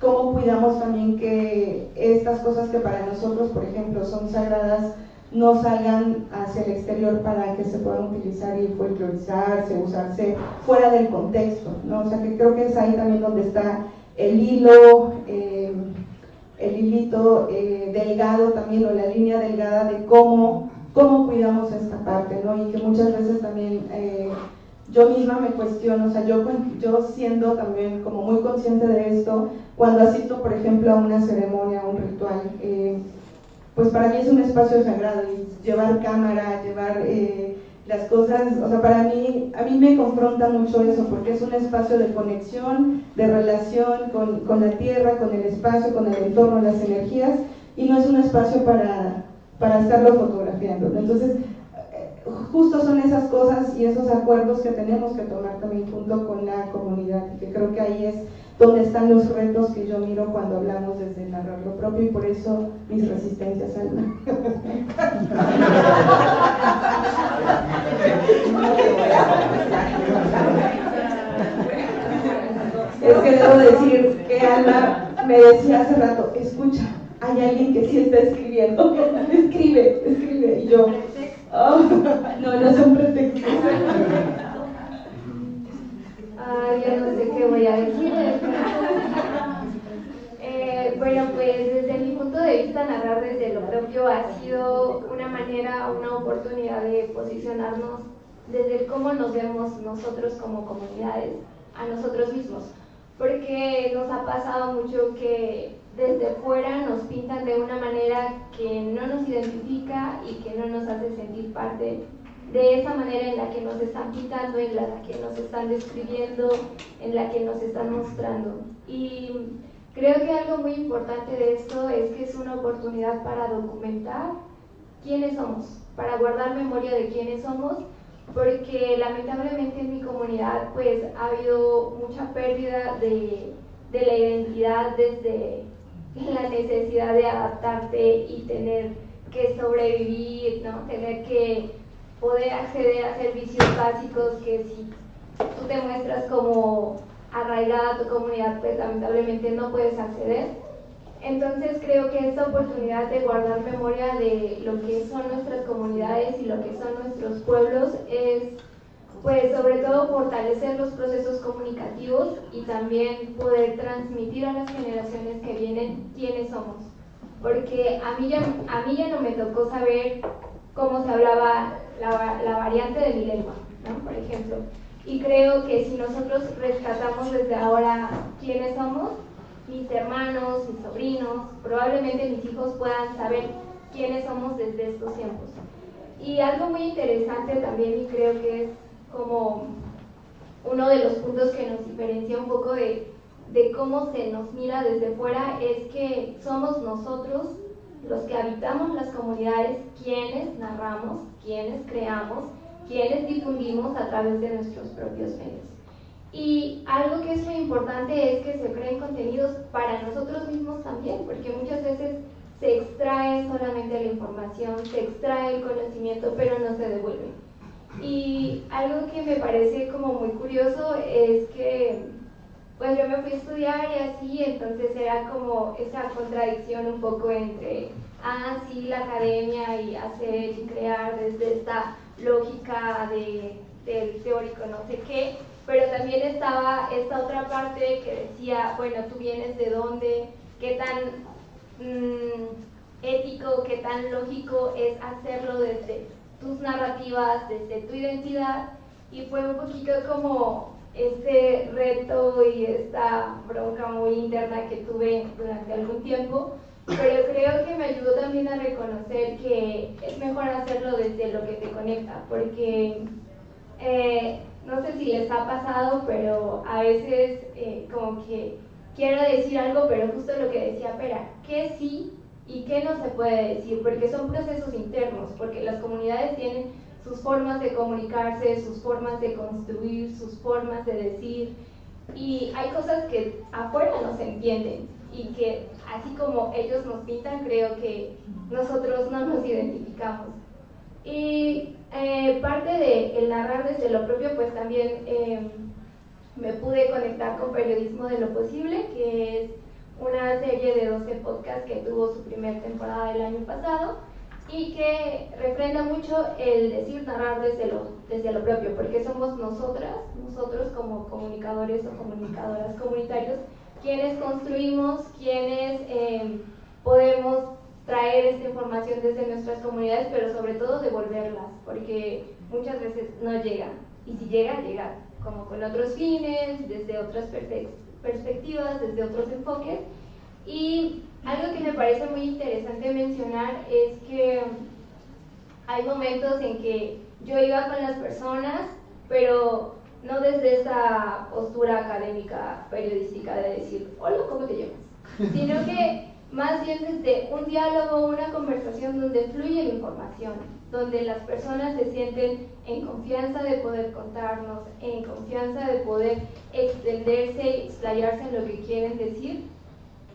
cómo cuidamos también que estas cosas que para nosotros, por ejemplo, son sagradas, no salgan hacia el exterior para que se puedan utilizar y folclorizarse, usarse fuera del contexto, ¿no? O sea que creo que es ahí también donde está el hilo, eh, el hilito eh, delgado también, o la línea delgada de cómo, cómo cuidamos esta parte, ¿no? Y que muchas veces también eh, yo misma me cuestiono, o sea, yo, yo siendo también como muy consciente de esto, cuando asisto, por ejemplo, a una ceremonia, a un ritual, pues para mí es un espacio sagrado y llevar cámara, llevar eh, las cosas, o sea, para mí, a mí me confronta mucho eso porque es un espacio de conexión, de relación con, con la tierra, con el espacio, con el entorno, las energías y no es un espacio para, para estarlo fotografiando. Entonces, eh, justo son esas cosas y esos acuerdos que tenemos que tomar también junto con la comunidad que creo que ahí es donde están los retos que yo miro cuando hablamos desde narrar lo propio y por eso mis resistencias al es que debo decir que Alma me decía hace rato, escucha, hay alguien que sí está escribiendo, escribe, escribe, y yo, oh, no, no son pretextos. Ay, ya no sé qué voy a decir. Eh, bueno, pues desde mi punto de vista, narrar desde lo propio ha sido una manera, una oportunidad de posicionarnos desde cómo nos vemos nosotros como comunidades, a nosotros mismos. Porque nos ha pasado mucho que desde fuera nos pintan de una manera que no nos identifica y que no nos hace sentir parte de esa manera en la que nos están pintando, en la que nos están describiendo, en la que nos están mostrando. Y creo que algo muy importante de esto es que es una oportunidad para documentar quiénes somos, para guardar memoria de quiénes somos, porque lamentablemente en mi comunidad pues ha habido mucha pérdida de, de la identidad desde la necesidad de adaptarte y tener que sobrevivir, ¿no? tener que poder acceder a servicios básicos que si tú te muestras como arraigada a tu comunidad, pues lamentablemente no puedes acceder. Entonces creo que esta oportunidad de guardar memoria de lo que son nuestras comunidades y lo que son nuestros pueblos es pues sobre todo fortalecer los procesos comunicativos y también poder transmitir a las generaciones que vienen quiénes somos. Porque a mí ya, a mí ya no me tocó saber cómo se hablaba la, variante de mi lengua, por ejemplo. Y creo que si nosotros rescatamos desde ahora quiénes somos, mis hermanos, mis sobrinos, probablemente mis hijos puedan saber quiénes somos desde estos tiempos. Y algo muy interesante también, y creo que es como uno de los puntos que nos diferencia un poco de cómo se nos mira desde fuera, es que somos nosotros los que habitamos las comunidades quienes narramos, quienes creamos, quienes difundimos a través de nuestros propios medios. Y algo que es muy importante es que se creen contenidos para nosotros mismos también, porque muchas veces se extrae solamente la información, se extrae el conocimiento, pero no se devuelve. Y algo que me parece como muy curioso es que pues yo me fui a estudiar y así, entonces era como esa contradicción un poco entre, ah, sí, la academia y hacer y crear desde esta lógica de, del teórico no sé qué, pero también estaba esta otra parte que decía, bueno, tú vienes de dónde, qué tan mm, ético, qué tan lógico es hacerlo desde tus narrativas, desde tu identidad, y fue un poquito como este reto y esta bronca muy interna que tuve durante algún tiempo, pero creo que me ayudó también a reconocer que es mejor hacerlo desde lo que te conecta, porque eh, no sé si les ha pasado, pero a veces eh, como que quiero decir algo, pero justo lo que decía Pera, que sí y qué no se puede decir, porque son procesos internos, porque las comunidades tienen sus formas de comunicarse, sus formas de construir, sus formas de decir. Y hay cosas que afuera no se entienden y que así como ellos nos pintan, creo que nosotros no nos identificamos. Y eh, parte de el narrar desde lo propio, pues también eh, me pude conectar con Periodismo de lo Posible, que es una serie de 12 podcasts que tuvo su primera temporada el año pasado y que refrenda mucho el decir narrar desde lo, desde lo propio, porque somos nosotras, nosotros como comunicadores o comunicadoras comunitarios, quienes construimos, quienes eh, podemos traer esta información desde nuestras comunidades, pero sobre todo devolverlas, porque muchas veces no llega, y si llega, llega como con otros fines, desde otras perspectivas, desde otros enfoques, y algo que me parece muy interesante mencionar es que hay momentos en que yo iba con las personas, pero no desde esa postura académica periodística de decir, hola, ¿cómo te llamas? Sino que más bien desde un diálogo, una conversación donde fluye la información, donde las personas se sienten en confianza de poder contarnos, en confianza de poder extenderse y explayarse en lo que quieren decir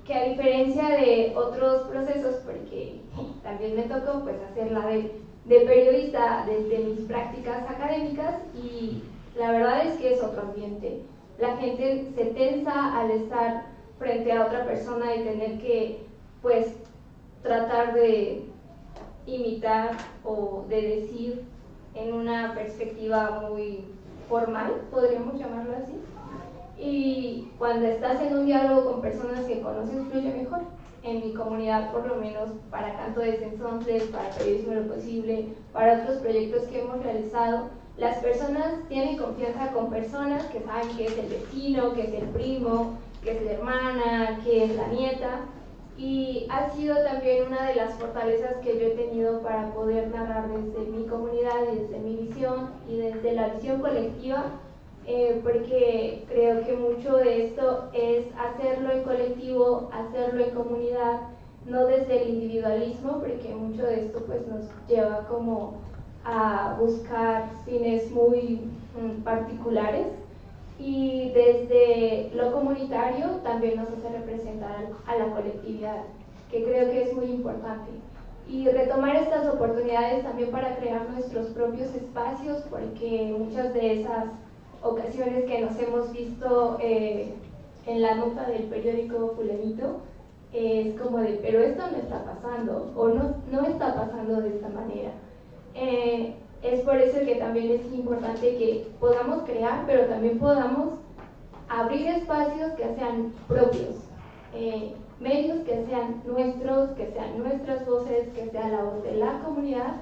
que a diferencia de otros procesos, porque también me tocó pues hacer la de, de periodista desde mis prácticas académicas y la verdad es que es otro ambiente. La gente se tensa al estar frente a otra persona y tener que pues tratar de imitar o de decir en una perspectiva muy formal, podríamos llamarlo así y cuando estás en un diálogo con personas que conoces fluye mejor. En mi comunidad, por lo menos para Canto de Sensontes, para Periodismo Lo Posible, para otros proyectos que hemos realizado, las personas tienen confianza con personas que saben que es el vecino, que es el primo, que es la hermana, que es la nieta. Y ha sido también una de las fortalezas que yo he tenido para poder narrar desde mi comunidad desde mi visión y desde la visión colectiva, eh, porque creo que mucho de esto es hacerlo en colectivo, hacerlo en comunidad, no desde el individualismo, porque mucho de esto pues nos lleva como a buscar fines muy mm, particulares y desde lo comunitario también nos hace representar a la colectividad, que creo que es muy importante. Y retomar estas oportunidades también para crear nuestros propios espacios, porque muchas de esas ocasiones que nos hemos visto eh, en la nota del periódico Fulanito, es como de, pero esto no está pasando, o no, no está pasando de esta manera. Eh, es por eso que también es importante que podamos crear, pero también podamos abrir espacios que sean propios, eh, medios que sean nuestros, que sean nuestras voces, que sea la voz de la comunidad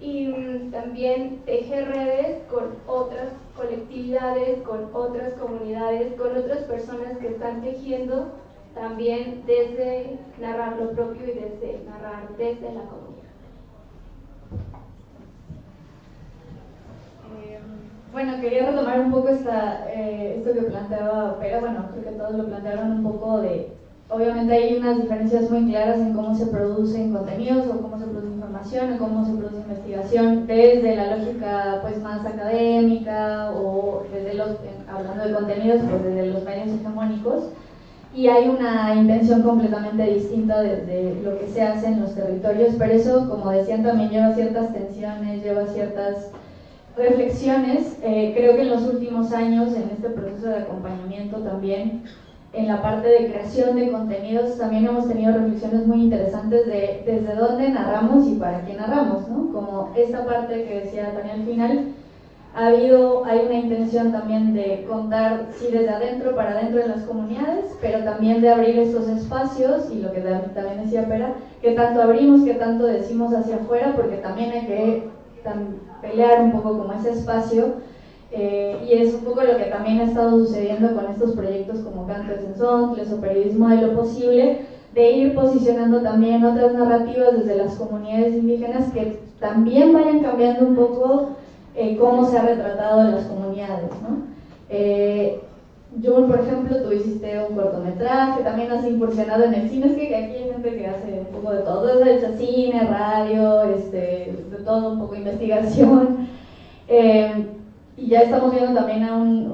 y mm, también tejer redes con otras colectividades, con otras comunidades, con otras personas que están tejiendo también desde narrar lo propio y desde narrar desde la comunidad. Bueno, quería retomar un poco esta, eh, esto que planteaba pero bueno, creo que todos lo plantearon un poco de, obviamente hay unas diferencias muy claras en cómo se producen contenidos o cómo se produce información o cómo se produce investigación desde la lógica pues más académica o desde los, hablando de contenidos, pues desde los medios hegemónicos. Y hay una intención completamente distinta de, de, lo que se hace en los territorios, pero eso, como decían, también lleva ciertas tensiones, lleva ciertas reflexiones. Eh, creo que en los últimos años, en este proceso de acompañamiento también, en la parte de creación de contenidos, también hemos tenido reflexiones muy interesantes de desde dónde narramos y para qué narramos, ¿no? Como esta parte que decía Tania al final, ha habido, hay una intención también de contar, sí, desde adentro para adentro de las comunidades, pero también de abrir estos espacios, y lo que también decía Pera, que tanto abrimos, que tanto decimos hacia afuera, porque también hay que pelear un poco como ese espacio. Eh, y es un poco lo que también ha estado sucediendo con estos proyectos como Cantos en Sontles o Periodismo de lo Posible, de ir posicionando también otras narrativas desde las comunidades indígenas que también vayan cambiando un poco eh, cómo se ha retratado en las comunidades. ¿no? Eh, por ejemplo, tú hiciste un cortometraje, también has incursionado en el cine, es que aquí hay gente que hace un poco de todo, has hecho cine, radio, este, de todo, un poco de investigación. Eh, y ya estamos viendo también a un,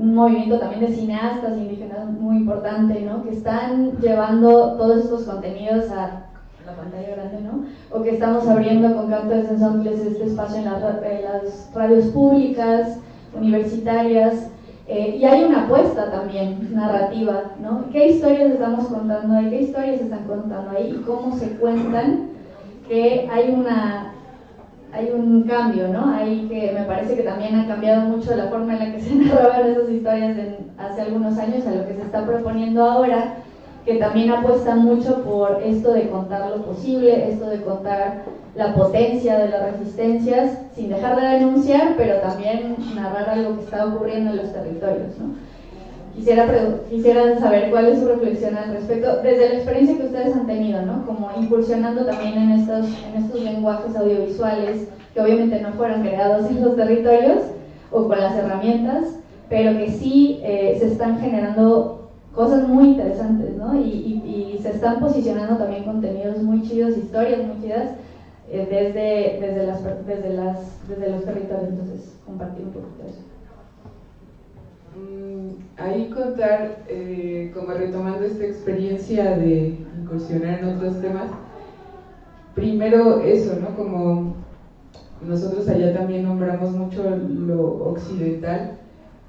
un, movimiento también de cineastas indígenas muy importante, ¿no? Que están llevando todos estos contenidos a la pantalla grande, ¿no? O que estamos abriendo con Canto de Sensibles este espacio en las, en las radios públicas, universitarias, eh, y hay una apuesta también narrativa, ¿no? ¿Qué historias estamos contando ahí? ¿Qué historias están contando ahí? ¿Y cómo se cuentan? Que hay una hay un cambio, ¿no? Hay que me parece que también ha cambiado mucho la forma en la que se narraban esas historias hace algunos años a lo que se está proponiendo ahora, que también apuesta mucho por esto de contar lo posible, esto de contar la potencia de las resistencias, sin dejar de denunciar, pero también narrar algo que está ocurriendo en los territorios. ¿no? Quisiera, quisiera saber cuál es su reflexión al respecto, desde la experiencia que ustedes han tenido, ¿no? como incursionando también en estos, en estos lenguajes audiovisuales que obviamente no fueron creados en los territorios o con las herramientas, pero que sí eh, se están generando cosas muy interesantes, ¿no? Y, se están posicionando también contenidos muy chidos, historias muy chidas, eh, desde, desde, las, desde, las, desde los territorios. Entonces, compartir un poquito eso. Mm, ahí contar, eh, como retomando esta experiencia de incursionar en otros temas, primero eso, ¿no? Como nosotros allá también nombramos mucho lo occidental,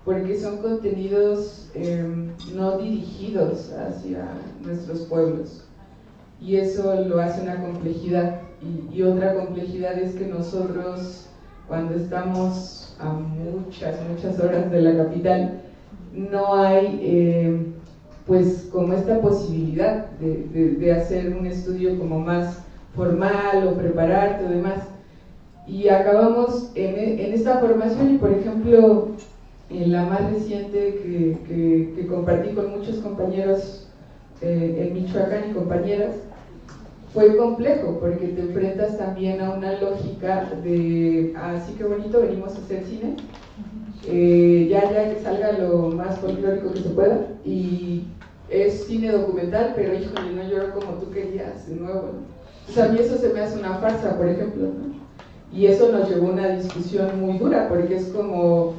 porque son contenidos eh, no dirigidos hacia nuestros pueblos. Y eso lo hace una complejidad. Y, otra complejidad es que nosotros, cuando estamos a muchas, muchas horas de la capital, no hay eh, pues como esta posibilidad de, de, de, hacer un estudio como más formal o preparar todo demás. Y acabamos en, en esta formación y por ejemplo en la más reciente que, que, que compartí con muchos compañeros eh, en Michoacán y compañeras, fue complejo porque te enfrentas también a una lógica de, así ah, que bonito, venimos a hacer cine, eh, ya, ya que salga lo más folclórico que se pueda y es cine documental, pero híjole, no lloro como tú querías, de nuevo. O sea, a mí eso se me hace una farsa, por ejemplo, Y eso nos llevó a una discusión muy dura, porque es como,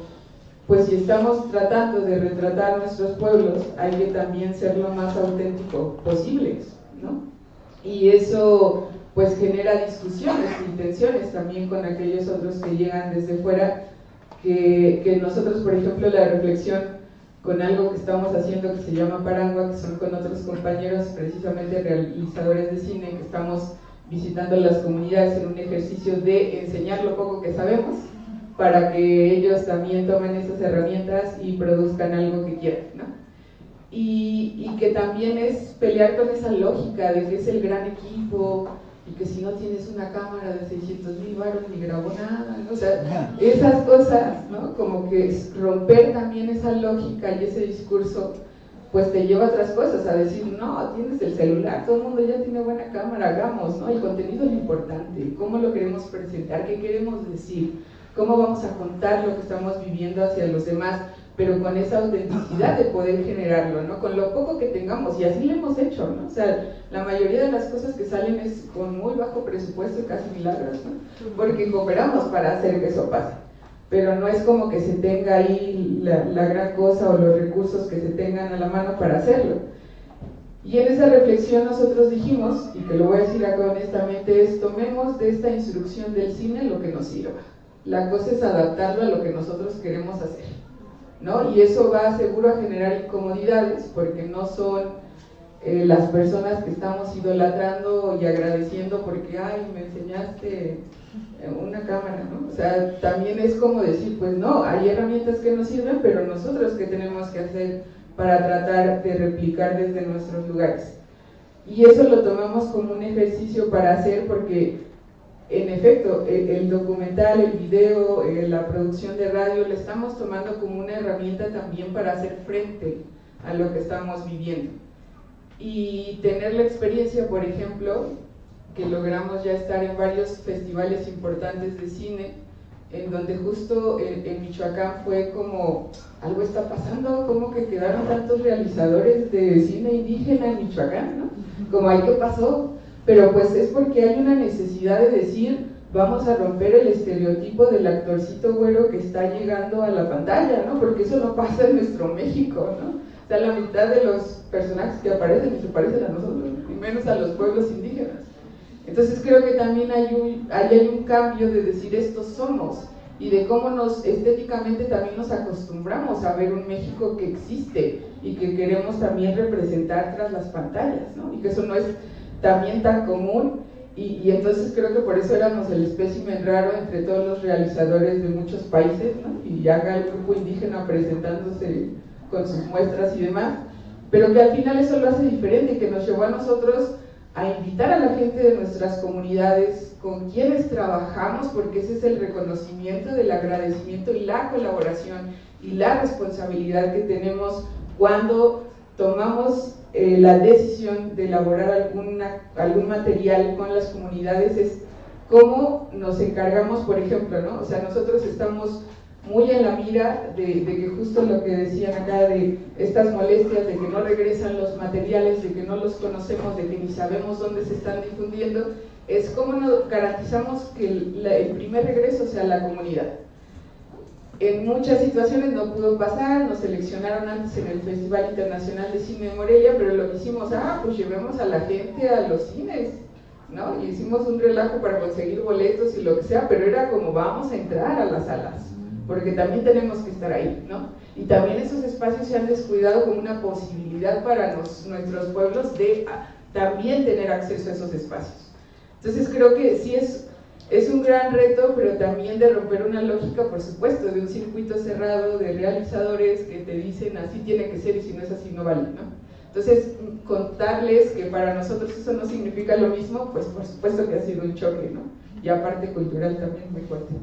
pues si estamos tratando de retratar nuestros pueblos, hay que también ser lo más auténtico posible, ¿no? Y eso pues genera discusiones y tensiones también con aquellos otros que llegan desde fuera, que, que, nosotros, por ejemplo, la reflexión con algo que estamos haciendo que se llama Parangua, que son con otros compañeros, precisamente realizadores de cine, que estamos visitando las comunidades en un ejercicio de enseñar lo poco que sabemos, para que ellos también tomen esas herramientas y produzcan algo que quieran. Y, y, que también es pelear con esa lógica de que es el gran equipo y que si no tienes una cámara de 600 mil baros ni grabó nada, o sea, esas cosas, ¿no? Como que romper también esa lógica y ese discurso, pues te lleva a otras cosas, a decir, no, tienes el celular, todo el mundo ya tiene buena cámara, hagamos, ¿no? El contenido es lo importante, cómo lo queremos presentar, qué queremos decir, cómo vamos a contar lo que estamos viviendo hacia los demás, pero con esa autenticidad de poder generarlo, ¿no? Con lo poco que tengamos, y así lo hemos hecho, ¿no? O sea, la mayoría de las cosas que salen es con muy bajo presupuesto y casi milagros, ¿no? Porque cooperamos para hacer que eso pase. Pero no es como que se tenga ahí la, la gran cosa o los recursos que se tengan a la mano para hacerlo. Y en esa reflexión nosotros dijimos, y que lo voy a decir acá honestamente, es tomemos de esta instrucción del cine lo que nos sirva. La cosa es adaptarlo a lo que nosotros queremos hacer. Y eso va seguro a generar incomodidades porque no son eh, las personas que estamos idolatrando y agradeciendo porque, ay, me enseñaste eh, una cámara, ¿no? O sea, también es como decir, pues no, hay herramientas que nos sirven, pero nosotros qué tenemos que hacer para tratar de replicar desde nuestros lugares. Y eso lo tomamos como un ejercicio para hacer porque en efecto, el, documental, el video, eh, la producción de radio, lo estamos tomando como una herramienta también para hacer frente a lo que estamos viviendo. Y tener la experiencia, por ejemplo, que logramos ya estar en varios festivales importantes de cine, en donde justo en, Michoacán fue como, algo está pasando, como que quedaron tantos realizadores de cine indígena en Michoacán, ¿no? Como, ¿ay qué pasó? Pero pues es porque hay una necesidad de decir, vamos a romper el estereotipo del actorcito güero que está llegando a la pantalla, ¿no? Porque eso no pasa en nuestro México, ¿no? O sea, la mitad de los personajes que aparecen se parecen a nosotros, y menos a los pueblos indígenas. Entonces creo que también hay un, hay un cambio de decir estos somos y de cómo nos estéticamente también nos acostumbramos a ver un México que existe y que queremos también representar tras las pantallas, ¿no? Y que eso no es también tan común y, entonces creo que por eso éramos el espécimen raro entre todos los realizadores de muchos países ¿no? y ya el grupo indígena presentándose con sus muestras y demás, pero que al final eso lo hace diferente, que nos llevó a nosotros a invitar a la gente de nuestras comunidades con quienes trabajamos, porque ese es el reconocimiento del agradecimiento y la colaboración y la responsabilidad que tenemos cuando tomamos eh, la decisión de elaborar alguna, algún material con las comunidades es cómo nos encargamos, por ejemplo, ¿no? O sea, nosotros estamos muy en la mira de, de, que justo lo que decían acá de estas molestias, de que no regresan los materiales, de que no los conocemos, de que ni sabemos dónde se están difundiendo, es cómo nos garantizamos que el, el primer regreso sea la comunidad en muchas situaciones no pudo pasar, nos seleccionaron antes en el Festival Internacional de Cine de Morelia, pero lo que hicimos, ah, pues llevemos a la gente a los cines, ¿no? Y hicimos un relajo para conseguir boletos y lo que sea, pero era como vamos a entrar a las salas, porque también tenemos que estar ahí, ¿no? Y también esos espacios se han descuidado como una posibilidad para nuestros pueblos de ah, también tener acceso a esos espacios. Entonces creo que sí es es un gran reto, pero también de romper una lógica, por supuesto, de un circuito cerrado de realizadores que te dicen así tiene que ser y si no es así no vale, ¿no? Entonces, contarles que para nosotros eso no significa lo mismo, pues por supuesto que ha sido un choque, ¿no? Y aparte cultural también muy fuerte.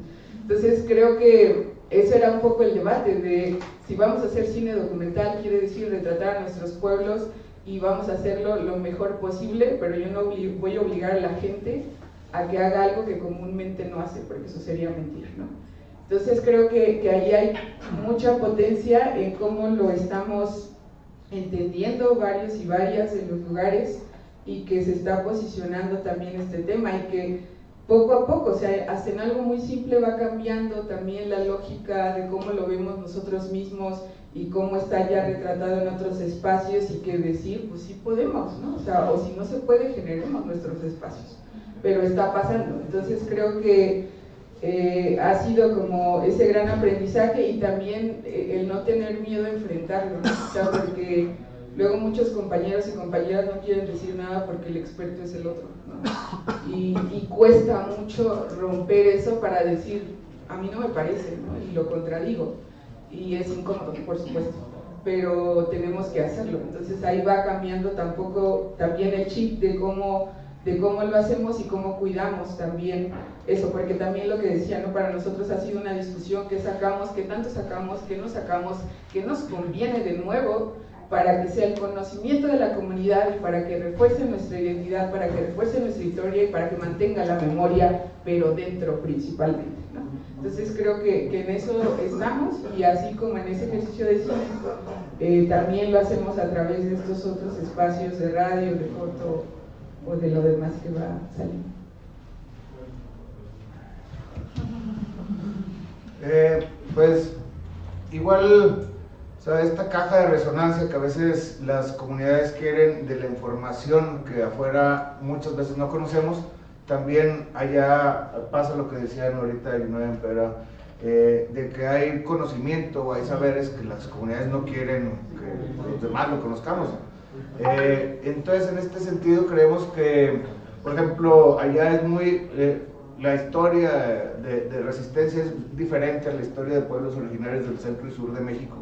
Entonces, creo que ese era un poco el debate de si vamos a hacer cine documental, quiere decir retratar a nuestros pueblos, y vamos a hacerlo lo mejor posible, pero yo no voy a obligar a la gente a que haga algo que comúnmente no hace, porque eso sería mentir, ¿no? Entonces creo que, que ahí hay mucha potencia en cómo lo estamos entendiendo varios y varias en los lugares y que se está posicionando también este tema y que poco a poco, o sea, hasta en algo muy simple va cambiando también la lógica de cómo lo vemos nosotros mismos y cómo está ya retratado en otros espacios y que decir, pues sí podemos, ¿no? O sea, o si no se puede, generemos nuestros espacios, pero está pasando. Entonces creo que eh, ha sido como ese gran aprendizaje y también eh, el no tener miedo a enfrentarlo, ¿no? O sea, porque luego muchos compañeros y compañeras no quieren decir nada porque el experto es el otro, ¿no? y, y cuesta mucho romper eso para decir, a mí no me parece, ¿no? Y lo contradigo y es incómodo, por supuesto, pero tenemos que hacerlo. Entonces ahí va cambiando tampoco también el chip de cómo, de cómo lo hacemos y cómo cuidamos también eso, porque también lo que decía, ¿no? para nosotros ha sido una discusión que sacamos, que tanto sacamos, que no sacamos, que nos conviene de nuevo para que sea el conocimiento de la comunidad y para que refuerce nuestra identidad, para que refuerce nuestra historia y para que mantenga la memoria, pero dentro principalmente. Entonces creo que, que, en eso estamos y así como en ese ejercicio de cine, eh, también lo hacemos a través de estos otros espacios de radio, de foto o de lo demás que va saliendo. Eh, pues igual, o sea, esta caja de resonancia que a veces las comunidades quieren de la información que afuera muchas veces no conocemos, también allá pasa lo que decían ahorita y no Empera, eh, de que hay conocimiento o hay saberes que las comunidades no quieren que los demás lo conozcamos. Eh, entonces, en este sentido, creemos que, por ejemplo, allá es muy. Eh, la historia de, resistencia es diferente a la historia de pueblos originarios del centro y sur de México.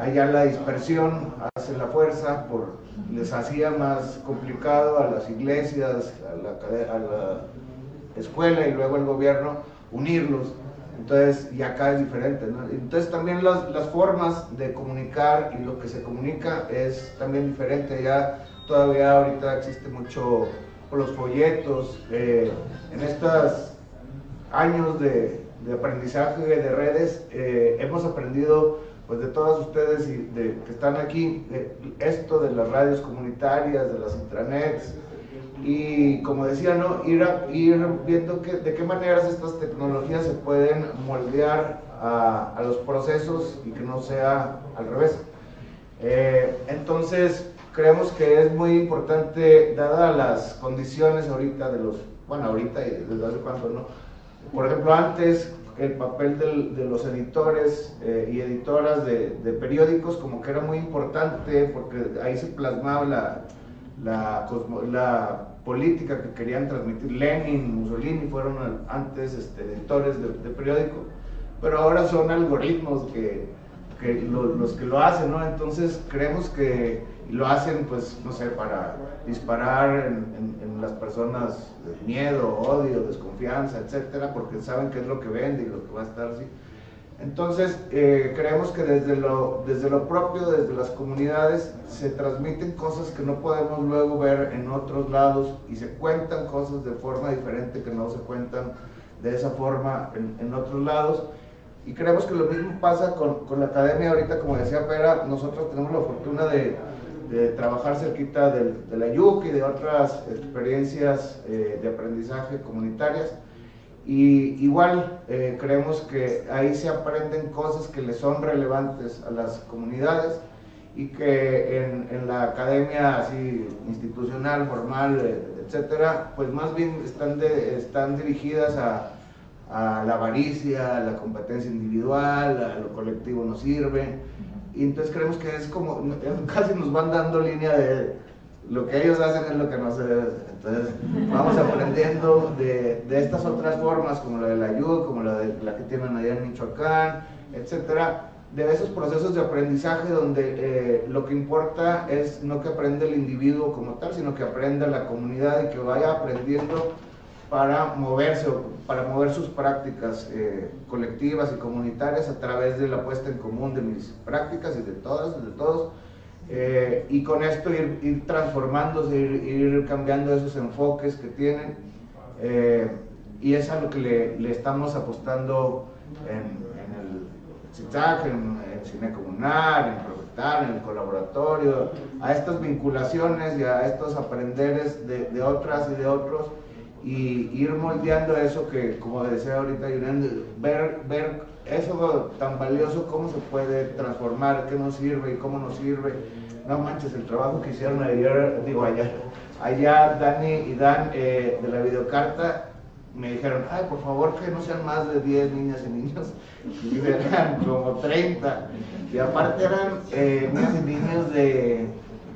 allá la dispersión hace la fuerza por les hacía más complicado a las iglesias, a la, escuela y luego el gobierno unirlos. Entonces, y acá es diferente. Entonces, también las, las, formas de comunicar y lo que se comunica es también diferente. Ya todavía ahorita existe mucho por los folletos. Eh, en estos años de, de aprendizaje de redes, eh, hemos aprendido pues de todas ustedes y de, que están aquí, esto de las radios comunitarias, de las intranets, y como decía, ¿no? ir, ir viendo que, de qué maneras estas tecnologías se pueden moldear a, a los procesos y que no sea al revés. Eh, entonces, creemos que es muy importante, dadas las condiciones ahorita de los, bueno, ahorita y desde hace cuánto, ¿no? Por ejemplo, antes el papel de los editores eh, y editoras de, periódicos como que era muy importante porque ahí se plasmaba la, la, la, política que querían transmitir Lenin, Mussolini, fueron antes este, editores de, de periódico, pero ahora son algoritmos que, que los que lo hacen, ¿no? Entonces creemos que lo hacen, pues, no sé, para disparar en, las personas miedo, odio, desconfianza, etcétera, porque saben qué es lo que vende y lo que va a estar así. Entonces, eh, creemos que desde lo, desde lo propio, desde las comunidades, se transmiten cosas que no podemos luego ver en otros lados y se cuentan cosas de forma diferente que no se cuentan de esa forma en, otros lados. Y creemos que lo mismo pasa con, la academia ahorita, como decía Pera, nosotros tenemos la fortuna de, de trabajar cerquita del, de la YUC y de otras experiencias eh, de aprendizaje comunitarias. Y igual eh, creemos que ahí se aprenden cosas que le son relevantes a las comunidades y que en, en la academia así institucional, formal, eh, etcétera, pues más bien están, de, están dirigidas a, a la avaricia, a la competencia individual, a lo colectivo no sirve. Y entonces creemos que es como, casi nos van dando línea de lo que ellos hacen es lo que no se debe hacer. Entonces vamos aprendiendo de, de estas otras formas, como la de la ayuda, como la, de, la que tienen allá en Michoacán, etcétera, de esos procesos de aprendizaje donde eh, lo que importa es no que aprenda el individuo como tal, sino que aprenda la comunidad y que vaya aprendiendo para moverse, para mover sus prácticas eh, colectivas y comunitarias a través de la puesta en común de mis prácticas y de todas, de todos, eh, y con esto ir, ir transformándose, ir, cambiando esos enfoques que tienen. Eh, y es a lo que le, estamos apostando en, el CITAC, en, en Cine Comunal, en Proyectar, en el colaboratorio, a estas vinculaciones y a estos aprenderes de, de otras y de otros y ir moldeando eso que, como decía ahorita ver, ver eso tan valioso, cómo se puede transformar, qué nos sirve y cómo nos sirve. No manches, el trabajo que hicieron ayer, digo allá, allá Dani y Dan eh, de la videocarta me dijeron, ay, por favor que no sean más de 10 niñas y niños, y eran como 30, y aparte eran eh, niñas y niños de,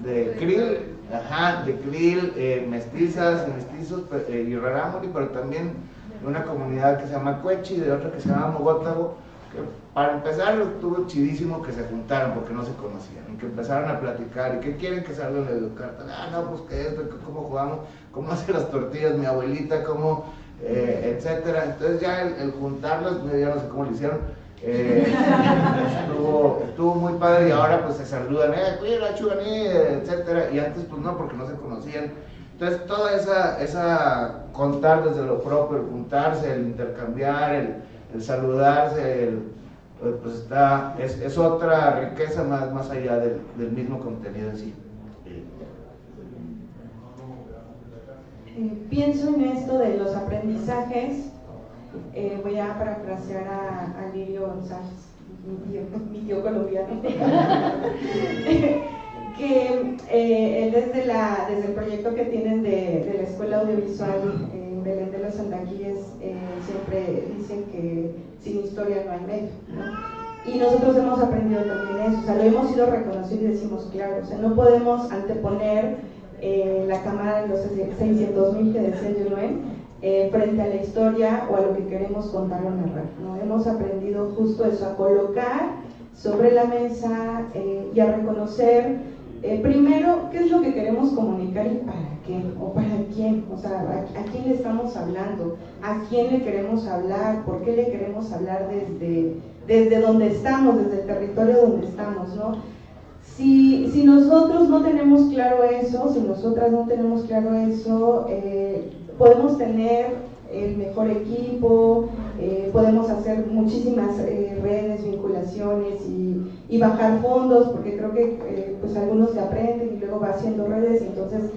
de Krill, Ajá, de Krill, eh, mestizas, mestizos eh, y rarámuri, pero también de una comunidad que se llama Cuechi, de otra que se llama Mogótago, que para empezar estuvo chidísimo que se juntaran porque no se conocían, y que empezaran a platicar, y qué quieren que salga la educar, ah, no, pues que esto, cómo jugamos, cómo hacer las tortillas, mi abuelita, cómo, eh, etcétera, entonces ya el, el juntarlas, ya no sé cómo lo hicieron, eh, estuvo, estuvo, muy padre y ahora pues se saludan, eh, cuida chuganí, etcétera, y antes pues no, porque no se conocían. Entonces toda esa, esa contar desde lo propio, el juntarse, el intercambiar, el, el saludarse, el, pues está, es, es, otra riqueza más, más allá del, del mismo contenido en sí. Eh, pienso en esto de los aprendizajes eh, voy a parafrasear a, a Lirio González, mi tío, colombiano, que eh, desde, la, desde el proyecto que tienen de, de la Escuela Audiovisual en Belén de los Santaquíes, eh, siempre dicen que sin historia no hay medio. Y nosotros hemos aprendido también eso, o sea, lo hemos ido reconociendo y decimos, claro, o sea, no podemos anteponer la cámara de los 600 mil que decía Junuen eh, frente a la historia o a lo que queremos contar o narrar. ¿no? Hemos aprendido justo eso, a colocar sobre la mesa eh, y a reconocer eh, primero qué es lo que queremos comunicar y para qué o para quién, o sea, a, quién le estamos hablando, a quién le queremos hablar, por qué le queremos hablar desde, desde donde estamos, desde el territorio donde estamos, ¿no? Si, si nosotros no tenemos claro eso, si nosotras no tenemos claro eso, eh, podemos tener el mejor equipo, eh, podemos hacer muchísimas redes, vinculaciones y, y, bajar fondos, porque creo que pues algunos se aprenden y luego va haciendo redes, entonces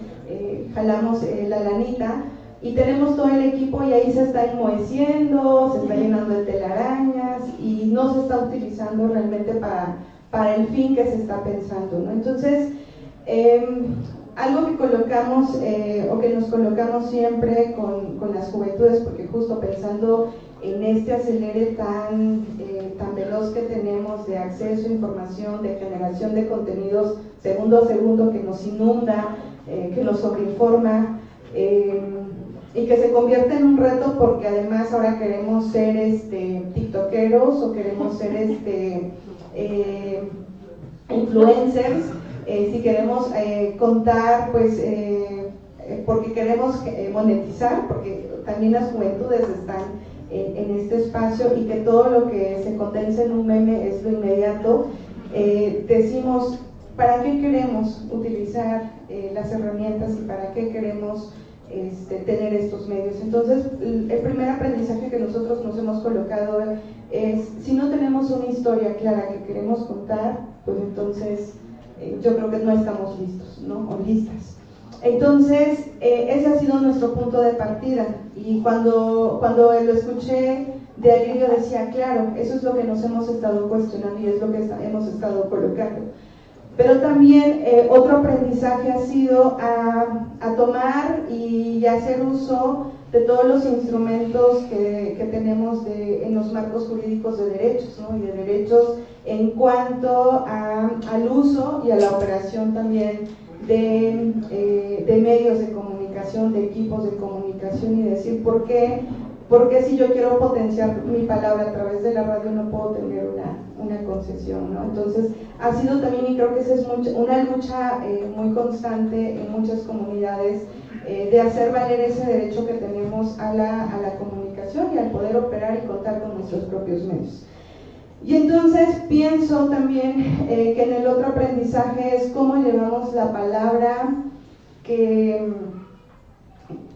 jalamos la lanita y tenemos todo el equipo y ahí se está enmoheciendo, se está llenando de telarañas y no se está utilizando realmente para, para el fin que se está pensando. ¿no? Entonces, em, algo que colocamos eh, o que nos colocamos siempre con, con, las juventudes, porque justo pensando en este acelere tan, eh, que tenemos de acceso a información, de generación de contenidos segundo a segundo que nos inunda, eh, que nos sobreinforma y que se convierte en un reto porque además ahora queremos ser este, tiktokeros o queremos ser este, influencers eh, si queremos eh, contar, pues, eh, porque queremos monetizar, porque también las juventudes están en, este espacio y que todo lo que se condensa en un meme es lo inmediato, decimos, ¿para qué queremos utilizar las herramientas y para qué queremos este, tener estos medios. Entonces, el primer aprendizaje que nosotros nos hemos colocado es, si no tenemos una historia clara que queremos contar, pues entonces eh, yo creo que no estamos listos, ¿no? O listas. Entonces, eh, ese ha sido nuestro punto de partida. Y cuando, cuando lo escuché de Alirio decía, claro, eso es lo que nos hemos estado cuestionando y es lo que hemos estado colocando. Pero también eh, otro aprendizaje ha sido a, a, tomar y hacer uso de todos los instrumentos que, que tenemos de, en los marcos jurídicos de derechos, ¿no? y de derechos en cuanto a, al uso y a la operación también de, eh, de, medios de comunicación, de equipos de comunicación y decir por qué, porque si yo quiero potenciar mi palabra a través de la radio no puedo tener una, una concesión. ¿no? Entonces ha sido también, y creo que esa es mucha, una lucha eh, muy constante en muchas comunidades eh, de hacer valer ese derecho que tenemos a la, a la comunicación y al poder operar y contar con nuestros propios medios. Y entonces pienso también eh, que en el otro aprendizaje es cómo llevamos la palabra que,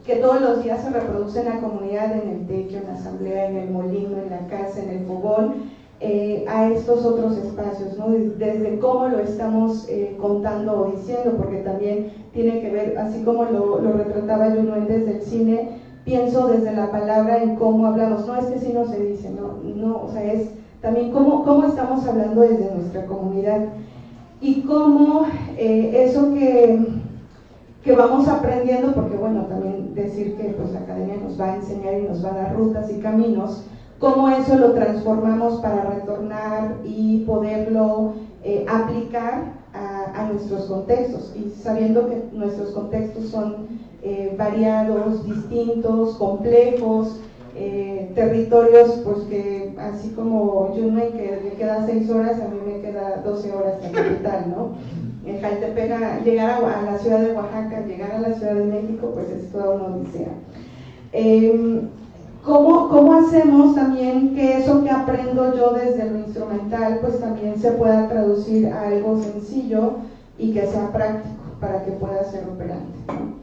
que todos los días se reproduce en la comunidad, en el techo, en la asamblea, en el molino, en la casa, en el fogón, eh, a estos otros espacios, ¿no? desde cómo lo estamos eh, contando o diciendo, porque también tiene que ver, así como lo, lo retrataba Juno desde el cine, pienso desde la palabra en cómo hablamos, no es que sí no se dice, no, no, o sea, es también cómo, cómo estamos hablando desde nuestra comunidad y cómo eh, eso que, que vamos aprendiendo, porque bueno, también decir que pues la academia nos va a enseñar y nos va a dar rutas y caminos, cómo eso lo transformamos para retornar y poderlo eh, aplicar a, nuestros contextos. Y sabiendo que nuestros contextos son eh, variados, distintos, complejos, eh, territorios, pues que así como Yunay que le queda seis horas, a mí me queda 12 horas en capital, ¿no? En Jaltepega, llegar a, la ciudad de Oaxaca, llegar a la Ciudad de México, pues es toda una odisea. Eh, ¿cómo, ¿Cómo hacemos también que eso que aprendo yo desde lo instrumental, pues también se pueda traducir a algo sencillo y que sea práctico para que pueda ser operante? ¿no?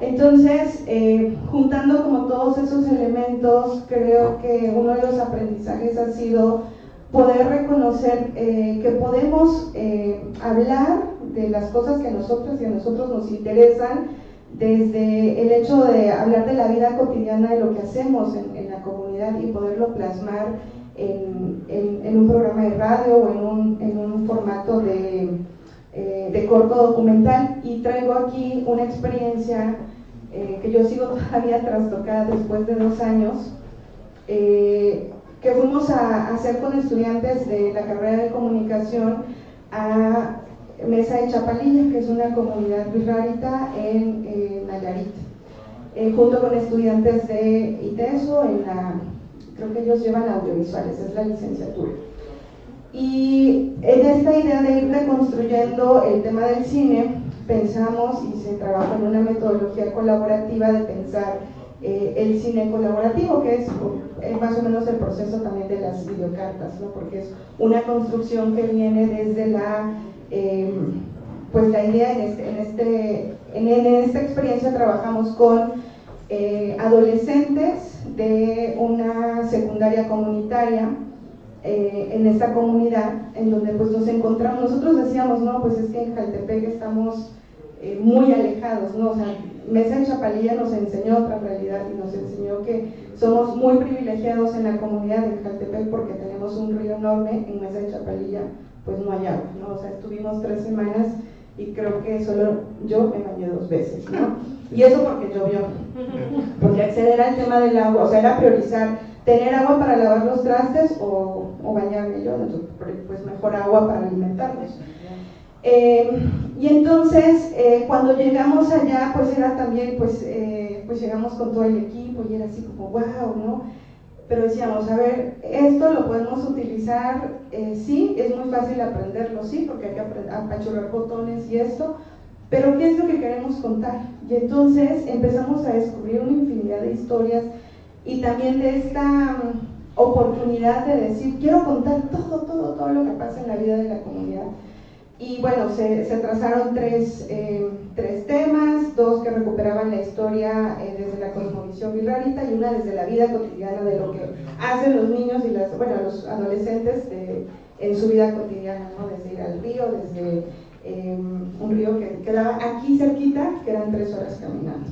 Entonces, eh, juntando como todos esos elementos, creo que uno de los aprendizajes ha sido poder reconocer eh, que podemos eh, hablar de las cosas que a nosotros y a nosotros nos interesan, desde el hecho de hablar de la vida cotidiana, de lo que hacemos en, la comunidad y poderlo plasmar en, un programa de radio o en un formato de, eh, de corto documental. Y traigo aquí una experiencia eh, que yo sigo todavía trastocada después de dos años, eh, que fuimos a, hacer con estudiantes de la carrera de comunicación a Mesa de Chapalilla, que es una comunidad rarita en Nayarit, junto con estudiantes de ITESO, en la, creo que ellos llevan audiovisuales, es la licenciatura. Y en esta idea de ir reconstruyendo el tema del cine, pensamos y se trabaja en una metodología colaborativa de pensar eh, el cine colaborativo, que es, es, más o menos el proceso también de las videocartas, ¿no? porque es una construcción que viene desde la, eh, pues la idea en, este, en, este, en, esta experiencia trabajamos con eh, adolescentes de una secundaria comunitaria, eh, en esta comunidad en donde pues nos encontramos, nosotros decíamos, no, pues es que en Jaltepec estamos eh, muy alejados, ¿no? O sea, Mesa en Chapalilla nos enseñó otra realidad y nos enseñó que somos muy privilegiados en la comunidad de Jaltepec porque tenemos un río enorme, en Mesa de Chapalilla pues no hay agua, ¿no? O sea, estuvimos tres semanas y creo que solo yo me bañé dos veces, ¿no? Y eso porque llovió, porque acceder al tema del agua, o sea, era priorizar tener agua para lavar los trastes o, o bañarme yo, pues mejor agua para alimentarnos. Eh, y entonces, eh, cuando llegamos allá, pues era también, pues, eh, pues llegamos con todo el equipo y era así como, wow, ¿no? Pero decíamos, a ver, esto lo podemos utilizar, eh, sí, es muy fácil aprenderlo, sí, porque hay que apachurrar botones y esto, pero ¿qué es lo que queremos contar? Y entonces empezamos a descubrir una infinidad de historias y también de esta um, oportunidad de decir, quiero contar todo, todo, todo lo que pasa en la vida de la comunidad. Y bueno, se, se trazaron tres, eh, tres, temas, dos que recuperaban la historia eh, desde la cosmovisión virrarita y una desde la vida cotidiana de lo que hacen los niños y las, bueno, los adolescentes de, en su vida cotidiana, ¿no? desde ir al río, desde eh, un río que quedaba aquí cerquita, que eran tres horas caminando.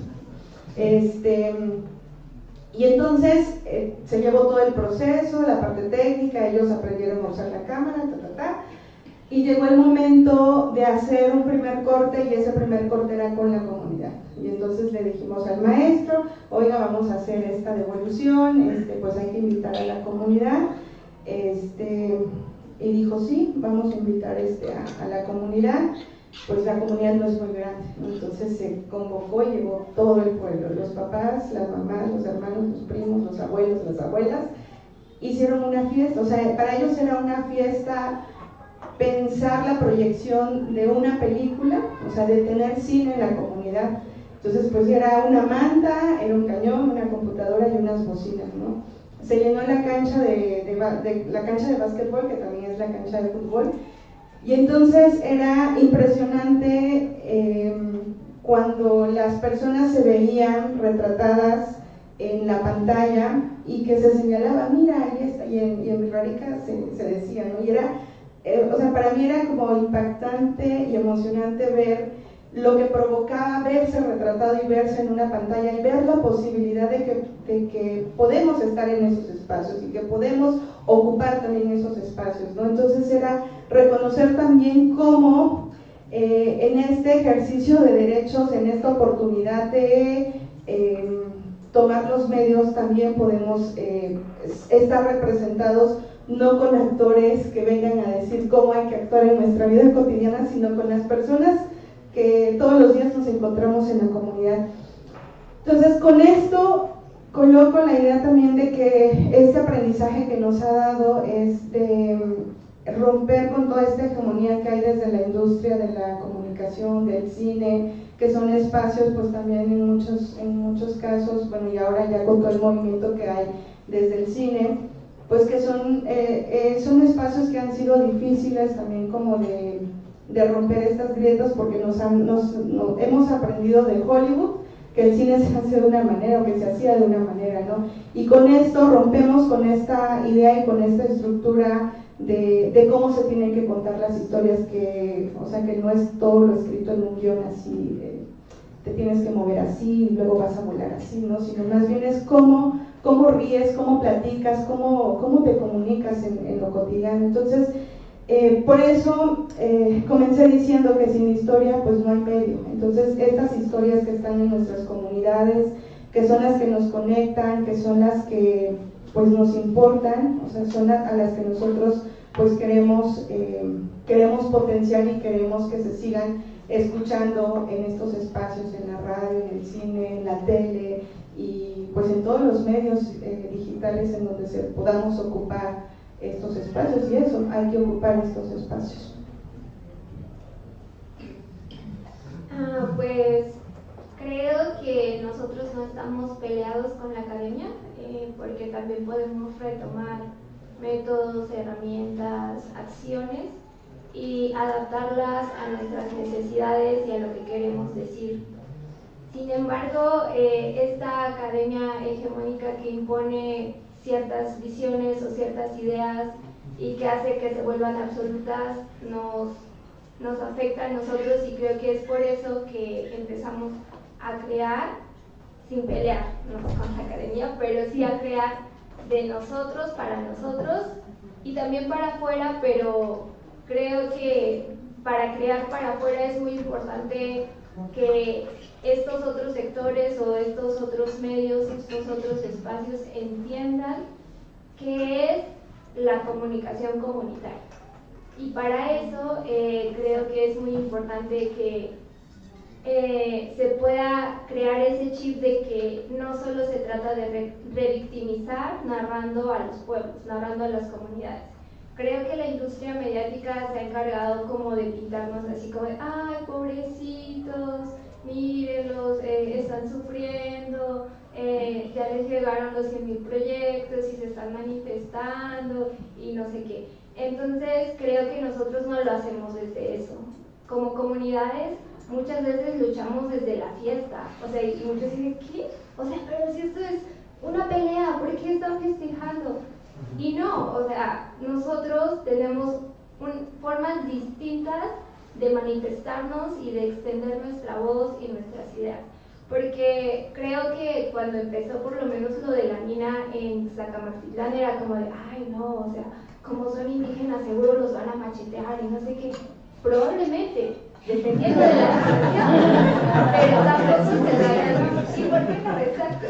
Este, y entonces eh, se llevó todo el proceso, la parte técnica, ellos aprendieron a usar la cámara, ta, ta, ta y llegó el momento de hacer un primer corte y ese primer corte era con la comunidad. Y entonces le dijimos al maestro, oiga, vamos a hacer esta devolución, este, pues hay que invitar a la comunidad. Este, y dijo, sí, vamos a invitar este, a, a, la comunidad. Pues la comunidad no es muy grande, entonces se convocó y llegó todo el pueblo, los papás, las mamás, los hermanos, los primos, los abuelos, las abuelas, hicieron una fiesta, o sea, para ellos era una fiesta pensar la proyección de una película, o sea, de tener cine en la comunidad. Entonces, pues era una manta, era un cañón, una computadora y unas bocinas, ¿no? se llenó la cancha de, la cancha de básquetbol, que también es la cancha de fútbol, y entonces era impresionante em, cuando las personas se veían retratadas en la pantalla y que se señalaba, mira, ahí está, y en, y en se, se, decía, ¿no? Y era, eh, o sea, para mí era como impactante y emocionante ver lo que provocaba verse retratado y verse en una pantalla y ver la posibilidad de que, de que podemos estar en esos espacios y que podemos ocupar también esos espacios, ¿no? Entonces era reconocer también cómo eh, en este ejercicio de derechos, en esta oportunidad de em, tomar los medios, también podemos eh, estar representados no con actores que vengan a decir cómo hay que actuar en nuestra vida cotidiana, sino con las personas que todos los días nos encontramos en la comunidad. Entonces, con esto coloco la idea también de que este aprendizaje que nos ha dado es de romper con toda esta hegemonía que hay desde la industria de la comunicación, del cine, que son espacios, pues también en muchos, en muchos casos, bueno, y ahora ya con todo el movimiento que hay desde el cine, pues que son, eh, eh, son espacios que han sido difíciles también como de, de romper estas grietas porque nos, nos, hemos aprendido de Hollywood que el cine se hace de una manera o que se hacía de una manera, ¿no? Y con esto rompemos con esta idea y con esta estructura de, cómo se tienen que contar las historias, que, o sea, que no es todo lo escrito en un guion así, te tienes que mover así y luego vas a volar así, ¿no? Sino más bien es cómo, cómo ríes, cómo platicas, cómo, cómo te comunicas en, lo cotidiano. Entonces, eh, por eso eh, comencé diciendo que sin historia pues no hay medio. Entonces, estas historias que están en nuestras comunidades, que son las que nos conectan, que son las que pues nos importan, o sea, son a, las que nosotros pues queremos, eh, queremos potenciar y queremos que se sigan escuchando en estos espacios, en la radio, en el cine, en la tele y pues en todos los medios eh, digitales en donde se podamos ocupar estos espacios y eso, hay que ocupar estos espacios. Ah, pues creo que nosotros no estamos peleados con la academia, porque también podemos retomar métodos, herramientas, acciones y adaptarlas a nuestras necesidades y a lo que queremos decir. Sin embargo, eh, esta academia hegemónica que impone ciertas visiones o ciertas ideas y que hace que se vuelvan absolutas nos, nos afecta a nosotros y creo que es por eso que empezamos a crear sin pelear no con la academia, pero sí a crear de nosotros para nosotros y también para afuera, pero creo que para crear para afuera es muy importante que estos otros sectores o estos otros medios, estos otros espacios entiendan qué es la comunicación comunitaria. Y para eso eh, creo que es muy importante que eh, se pueda crear ese chip de que no solo se trata de revictimizar narrando a los pueblos, narrando a las comunidades. Creo que la industria mediática se ha encargado como de pintarnos así como de, ay, pobrecitos, mírenlos, eh, están sufriendo, eh, ya les llegaron los 100.000 proyectos y se están manifestando y no sé qué. Entonces creo que nosotros no lo hacemos desde eso. Como comunidades muchas veces luchamos desde la fiesta. O sea, y muchos dicen, ¿qué? O sea, pero si esto es una pelea, ¿por qué están festejando? Y no, o sea, nosotros tenemos formas distintas de manifestarnos y de extender nuestra voz y nuestras ideas. Porque creo que cuando empezó por lo menos lo de la mina en Zacamaxitlán era como de, ay no, o sea, como son indígenas seguro los van a machetear y no sé qué. Probablemente, dependiendo de la situación, pero tampoco se trata, ¿y por qué no? Exacto,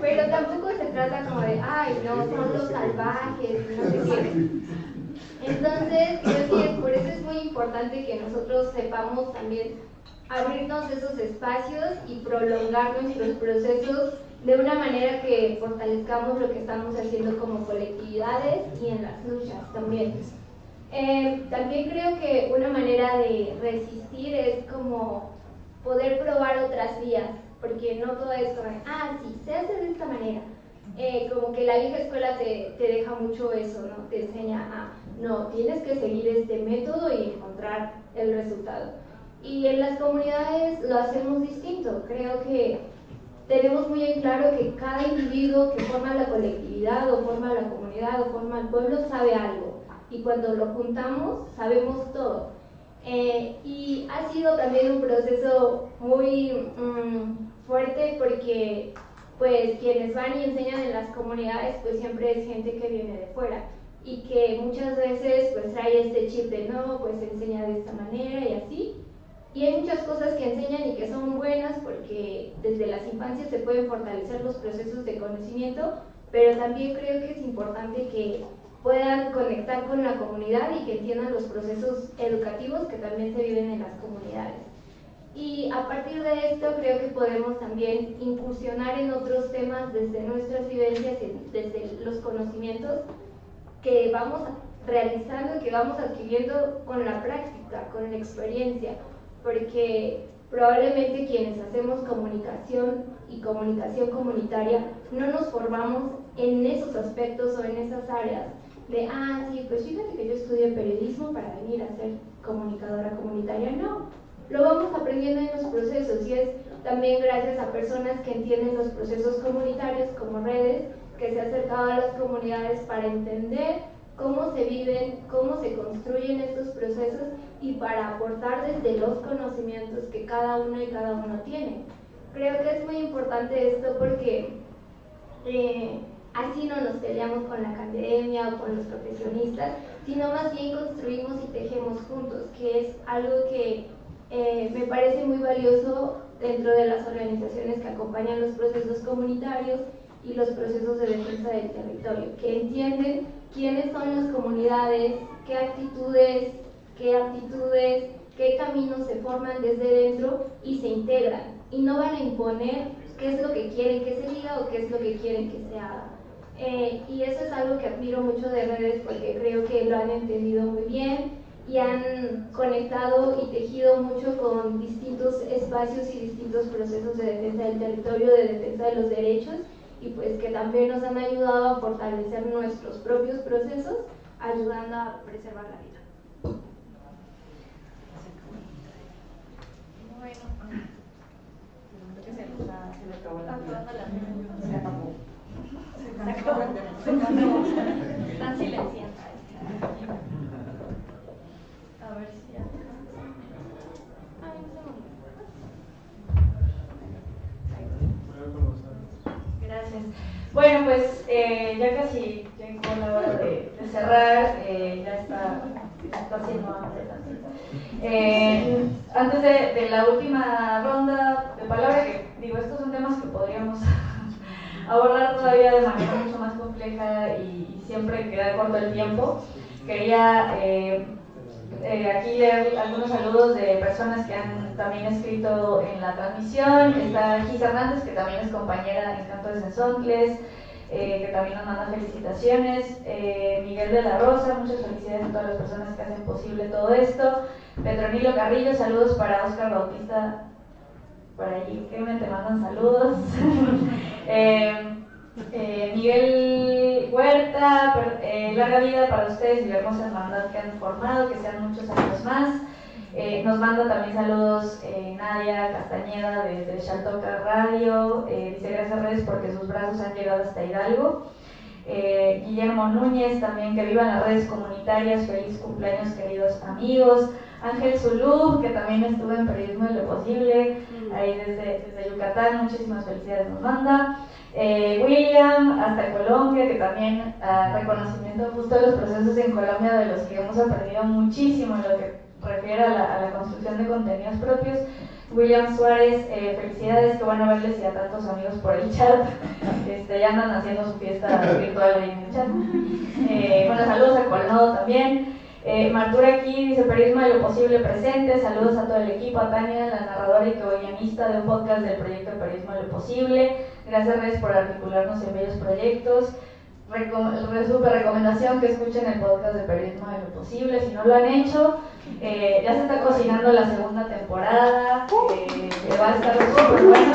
pero tampoco se trata como de, ay, no, son los salvajes, no sé qué. Entonces, creo que por eso es muy importante que nosotros sepamos también abrirnos esos espacios y prolongar nuestros procesos de una manera que fortalezcamos lo que estamos haciendo como colectividades y en las luchas también. Eh, también creo que una manera de resistir es como poder probar otras vías, porque no todo es como, ah, sí, se hace de esta manera, eh, como que la vieja escuela te, te, deja mucho eso, ¿no? Te enseña a, no, tienes que seguir este método y encontrar el resultado. Y en las comunidades lo hacemos distinto. Creo que tenemos muy en claro que cada individuo que forma la colectividad o forma la comunidad o forma el pueblo sabe algo. Y cuando lo juntamos, sabemos todo. Eh, y ha sido también un proceso muy mm, fuerte porque pues quienes van y enseñan en las comunidades pues siempre es gente que viene de fuera y que muchas veces pues trae este chip de no, pues enseña de esta manera y así. Y hay muchas cosas que enseñan y que son buenas porque desde las infancias se pueden fortalecer los procesos de conocimiento, pero también creo que es importante que puedan conectar con la comunidad y que entiendan los procesos educativos que también se viven en las comunidades. Y a partir de esto creo que podemos también incursionar en otros temas desde nuestras vivencias desde los conocimientos que vamos realizando y que vamos adquiriendo con la práctica, con la experiencia, porque probablemente quienes hacemos comunicación y comunicación comunitaria no nos formamos en esos aspectos o en esas áreas de, ah, sí, pues fíjate que yo estudié periodismo para venir a ser comunicadora comunitaria. No, lo vamos aprendiendo en los procesos y es también gracias a personas que entienden los procesos comunitarios como redes, que se ha acercado a las comunidades para entender cómo se viven, cómo se construyen estos procesos y para aportar desde los conocimientos que cada uno y cada uno tiene. Creo que es muy importante esto porque eh, Así no nos peleamos con la academia o con los profesionistas, sino más bien construimos y tejemos juntos, que es algo que eh, me parece muy valioso dentro de las organizaciones que acompañan los procesos comunitarios y los procesos de defensa del territorio, que entienden quiénes son las comunidades, qué actitudes, qué actitudes, qué caminos se forman desde dentro y se integran. Y no van a imponer qué es lo que quieren que se diga o qué es lo que quieren que se haga. Eh, y eso es algo que admiro mucho de redes porque creo que lo han entendido muy bien y han conectado y tejido mucho con distintos espacios y distintos procesos de defensa del territorio, de defensa de los derechos y pues que también nos han ayudado a fortalecer nuestros propios procesos, ayudando a preservar la vida. Bueno. Están silenciando. A ver si ya. Gracias. Bueno, pues eh, ya casi llegó la hora de, cerrar. Eh, ya está, está haciendo hambre. Eh, antes de, de, la última ronda de palabras, digo, estos son temas que podríamos abordar todavía de manera mucho más compleja y, siempre queda corto el tiempo. Quería eh, eh, aquí leer algunos saludos de personas que han también escrito en la transmisión. Está Gis Hernández, que también es compañera en Canto de Sensoncles, eh, que también nos manda felicitaciones. Miguel de la Rosa, muchas felicidades a todas las personas que hacen posible todo esto. Petronilo Carrillo, saludos para Oscar Bautista por allí que te mandan saludos. Eh, eh, Miguel Huerta, eh, larga vida para ustedes y la hermosa hermandad que han formado, que sean muchos años más. nos manda también saludos Nadia Castañeda desde Chaltoca Radio, dice gracias redes porque sus brazos han llegado hasta Hidalgo. Guillermo Núñez también, que vivan las redes comunitarias, feliz cumpleaños queridos amigos. Ángel Zulú, que también estuvo en Periodismo de lo Posible, ahí desde, desde Yucatán, muchísimas felicidades nos manda. Eh, William, hasta Colombia, que también uh, reconocimiento justo de los procesos en Colombia de los que hemos aprendido muchísimo en lo que refiere a la, a la construcción de contenidos propios. William Suárez, eh, felicidades, que bueno verles y a tantos amigos por el chat. Este, ya andan haciendo su fiesta virtual ahí en el chat. Eh, bueno, saludos a Colnodo también. Eh, Martura aquí dice Periodismo de lo Posible presente. Saludos a todo el equipo, a Tania, la narradora y guionista de un podcast del proyecto Periodismo de lo Posible. Gracias, Redes, por articularnos en bellos proyectos. super recomendación que escuchen el podcast de Periodismo de lo Posible. Si no lo han hecho, eh, ya se está cocinando la segunda temporada, eh, que va a estar súper buena.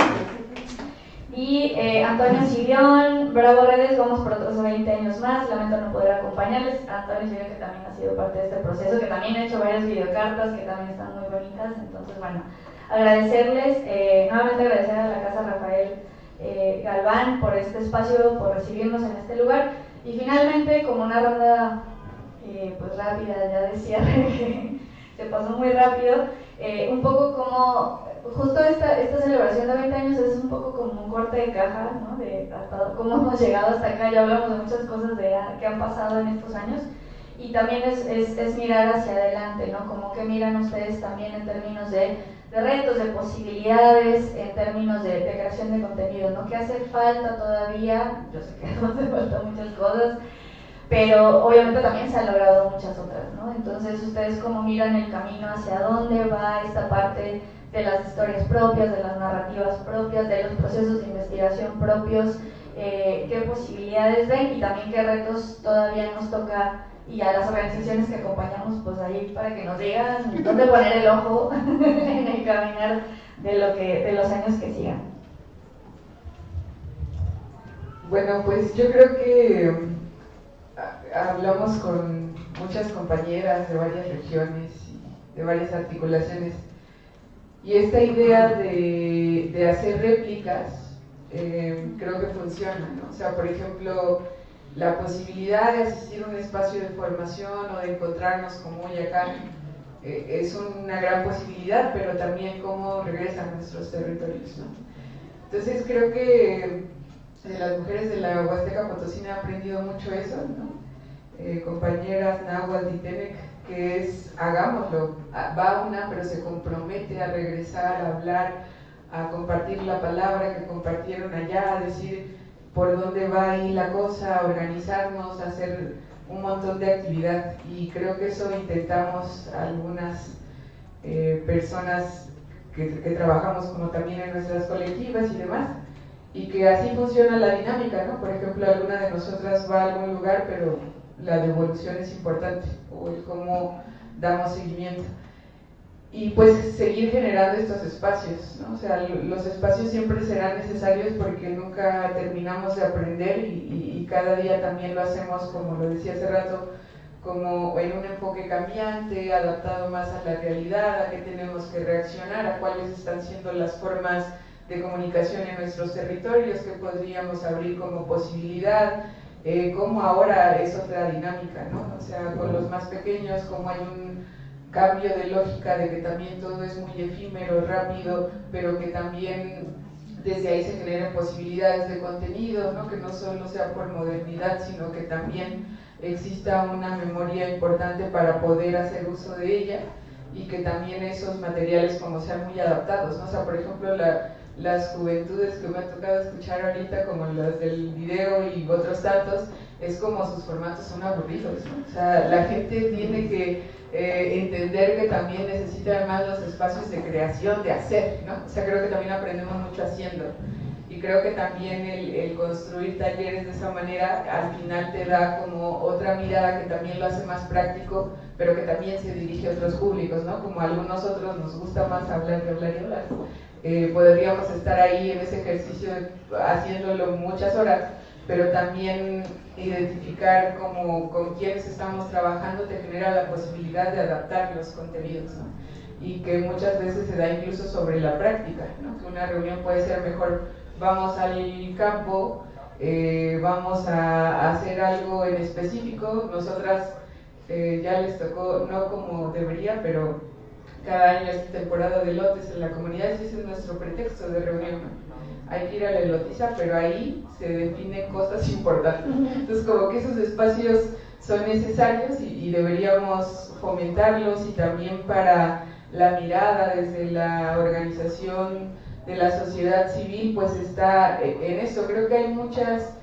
Y eh, Antonio Sirión, Bravo Redes, vamos por otros 20 años más. Lamento no poder acompañarles. Antonio Sirión, que también ha sido parte de este proceso, que también ha hecho varias videocartas que también están muy bonitas. Entonces, bueno, agradecerles, eh, nuevamente agradecer a la Casa Rafael eh, Galván por este espacio, por recibirnos en este lugar. Y finalmente, como una ronda pues rápida, ya decía que se pasó muy rápido, un poco como justo esta, esta celebración de 20 años es un poco como un corte de caja, ¿no? De hasta cómo hemos llegado hasta acá, ya hablamos de muchas cosas de, que han pasado en estos años, y también es, es, es mirar hacia adelante, ¿no? Como que miran ustedes también en términos de, de retos, de posibilidades, en términos de, de, creación de contenido, ¿no? Que hace falta todavía, yo sé que hace falta muchas cosas, pero obviamente también se han logrado muchas otras, ¿no? Entonces, ustedes cómo miran el camino hacia dónde va esta parte de las historias propias, de las narrativas propias, de los procesos de investigación propios, eh, qué posibilidades ven y también qué retos todavía nos toca y a las organizaciones que acompañamos pues ahí para que nos digan dónde poner el ojo en el caminar de, lo que, de los años que sigan. Bueno, pues yo creo que ah, hablamos con muchas compañeras de varias regiones y de varias articulaciones y esta idea de, de hacer réplicas eh, creo que funciona, ¿no? O sea, por ejemplo, la posibilidad de asistir a un espacio de formación o de encontrarnos como hoy acá eh, es una gran posibilidad, pero también cómo regresan nuestros territorios, ¿no? Entonces creo que de las mujeres de la Huasteca Potosina han aprendido mucho eso, ¿no? Eh, compañeras Nahuatl y Tenec que es hagámoslo, va una pero se compromete a regresar, a hablar, a compartir la palabra que compartieron allá, a decir por dónde va ahí la cosa, a organizarnos, a hacer un montón de actividad. Y creo que eso intentamos algunas eh, personas que, trabajamos como también en nuestras colectivas y demás y que así funciona la dinámica, ¿no? Por ejemplo, alguna de nosotras va a algún lugar pero la devolución es importante o el cómo damos seguimiento. Y pues seguir generando estos espacios, ¿no? O sea, los espacios siempre serán necesarios porque nunca terminamos de aprender y, y, cada día también lo hacemos, como lo decía hace rato, como en un enfoque cambiante, adaptado más a la realidad, a qué tenemos que reaccionar, a cuáles están siendo las formas de comunicación en nuestros territorios que podríamos abrir como posibilidad, eh, como ahora es otra dinámica, ¿no? O sea, con los más pequeños, como hay un cambio de lógica de que también todo es muy efímero, rápido, pero que también desde ahí se generan posibilidades de contenido, ¿no? que no solo sea por modernidad, sino que también exista una memoria importante para poder hacer uso de ella y que también esos materiales como sean muy adaptados. ¿no? O sea, por ejemplo, la, las juventudes que me ha tocado escuchar ahorita, como las del video y otros tantos, es como sus formatos son aburridos. O sea, la gente tiene que eh, entender que también necesita además los espacios de creación, de hacer, ¿no? O sea, creo que también aprendemos mucho haciendo. Y creo que también el, el, construir talleres de esa manera al final te da como otra mirada que también lo hace más práctico, pero que también se dirige a otros públicos, ¿no? Como a algunos otros nos gusta más hablar que hablar y hablar eh, podríamos estar ahí en ese ejercicio haciéndolo muchas horas, pero también identificar cómo, con quiénes estamos trabajando te genera la posibilidad de adaptar los contenidos. Y que muchas veces se da incluso sobre la práctica, ¿no? que una reunión puede ser mejor, vamos al campo, eh, vamos a, hacer algo en específico, nosotras eh, ya les tocó, no como debería, pero cada año es temporada de lotes en la comunidad, ese es nuestro pretexto de reunión. Hay que ir a la lotiza, pero ahí se definen cosas importantes. Entonces, como que esos espacios son necesarios y, deberíamos fomentarlos y también para la mirada desde la organización de la sociedad civil, pues está en eso. Creo que hay muchas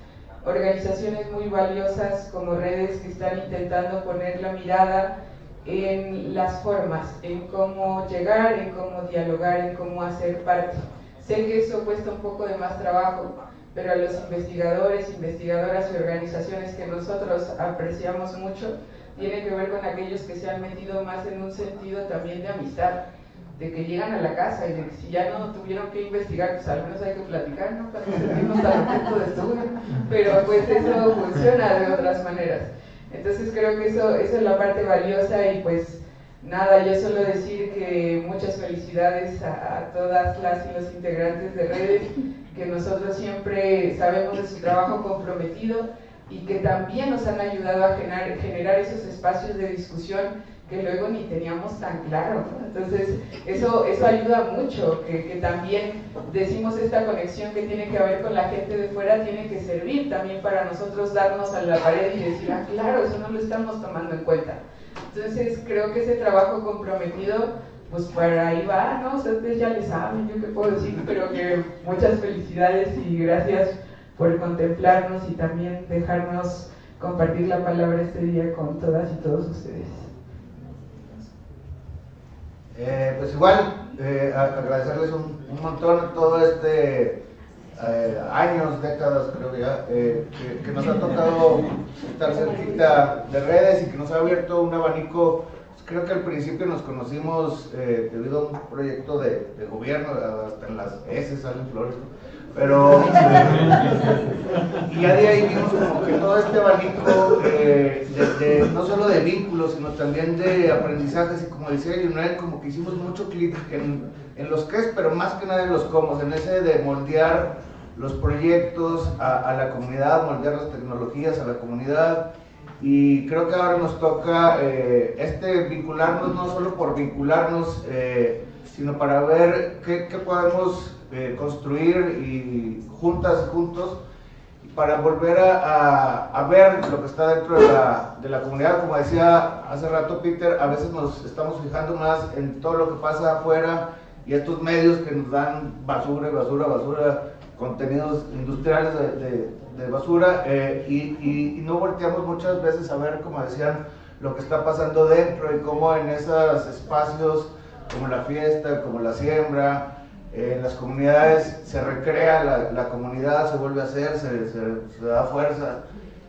organizaciones muy valiosas como redes que están intentando poner la mirada en las formas, en cómo llegar, en cómo dialogar, en cómo hacer parte. Sé que eso cuesta un poco de más trabajo, pero a los investigadores, investigadoras y organizaciones que nosotros apreciamos mucho, tiene que ver con aquellos que se han metido más en un sentido también de amistad. de que llegan a la casa y de que si ya no tuvieron que investigar, pues al menos hay que platicar, ¿no? Para sentirnos al objeto de estudio, pero pues eso funciona de otras maneras. Entonces creo que eso, es la parte valiosa y pues nada, yo solo decir que muchas felicidades a, a todas las y los integrantes de redes, que nosotros siempre sabemos de su trabajo comprometido y que también nos han ayudado a generar, generar esos espacios de discusión que luego ni teníamos tan claro. Entonces, eso, eso ayuda mucho, que, que, también decimos esta conexión que tiene que ver con la gente de fuera, tiene que servir también para nosotros darnos a la pared y decir, ah, claro, eso no lo estamos tomando en cuenta. Entonces, creo que ese trabajo comprometido, pues para ahí va, ¿no? Ustedes ya les saben, yo qué puedo decir, pero que muchas felicidades y gracias por contemplarnos y también dejarnos compartir la palabra este día con todas y todos ustedes. Eh, pues igual, eh, agradecerles un, un, montón todo este eh, años, décadas creo ya, que, que, nos ha tocado estar cerquita de redes y que nos ha abierto un abanico. Pues creo que al principio nos conocimos debido a un proyecto de, gobierno, hasta en las S salen flores. Pero, y ya de ahí vimos como que todo este abanico, eh, de, no solo de vínculos, sino también de aprendizajes, y como decía Lionel, como que hicimos mucho clic en, en, los qué, pero más que nada en los cómo, en ese de moldear los proyectos a, a, la comunidad, moldear las tecnologías a la comunidad. Y creo que ahora nos toca eh, este vincularnos, no solo por vincularnos, eh, sino para ver qué, qué podemos eh, construir y juntas juntos para volver a, a, a, ver lo que está dentro de la, de la, comunidad. Como decía hace rato Peter, a veces nos estamos fijando más en todo lo que pasa afuera y estos medios que nos dan basura, basura, basura, contenidos industriales de, de, de basura eh, y, y, y, no volteamos muchas veces a ver, como decían, lo que está pasando dentro y cómo en esos espacios como la fiesta, como la siembra, en las comunidades se recrea la, la, comunidad, se vuelve a hacer, se, se, se da fuerza.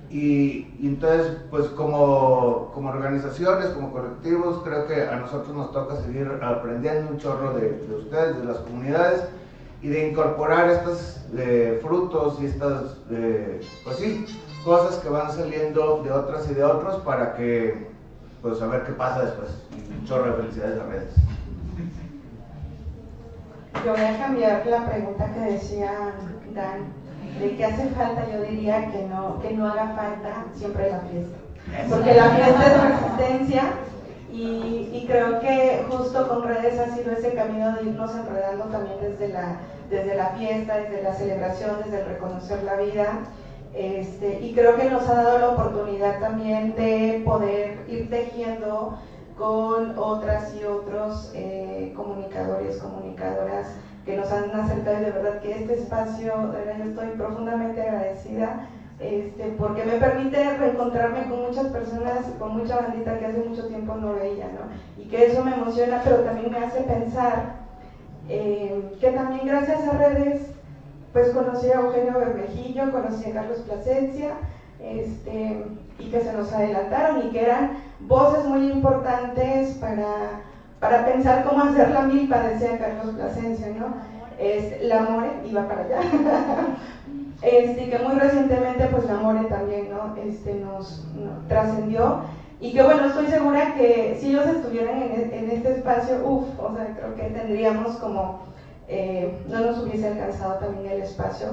Y, y, entonces, pues como, como organizaciones, como colectivos, creo que a nosotros nos toca seguir aprendiendo un chorro de, de ustedes, de las comunidades, y de incorporar estos eh, frutos y estas, eh, pues sí, cosas que van saliendo de otras y de otros para que, pues a ver qué pasa después. Un chorro de felicidades a redes. Yo voy a cambiar la pregunta que decía Dan, de qué hace falta, yo diría que no, que no haga falta siempre la fiesta. Porque la fiesta es resistencia y, y, creo que justo con redes ha sido ese camino de irnos enredando también desde la, desde la fiesta, desde la celebración, desde reconocer la vida. Este, y creo que nos ha dado la oportunidad también de poder ir tejiendo con otras y otros eh, comunicadores, comunicadoras que nos han acercado y de verdad que este espacio, de verdad yo estoy profundamente agradecida este, porque me permite reencontrarme con muchas personas, con mucha bandita que hace mucho tiempo no veía, ¿no? Y que eso me emociona, pero también me hace pensar eh, que también gracias a redes, pues conocí a Eugenio Bermejillo, conocí a Carlos Plasencia, este, y que se nos adelantaron y que eran voces muy importantes para, para pensar cómo hacer la milpa, decía Carlos Plasencia, ¿no? Es, la More iba para allá. este, que muy recientemente pues la More también ¿no? este, nos, trascendió y que bueno, estoy segura que si ellos estuvieran en, en este espacio, uff, o sea, creo que tendríamos como, eh, no nos hubiese alcanzado también el espacio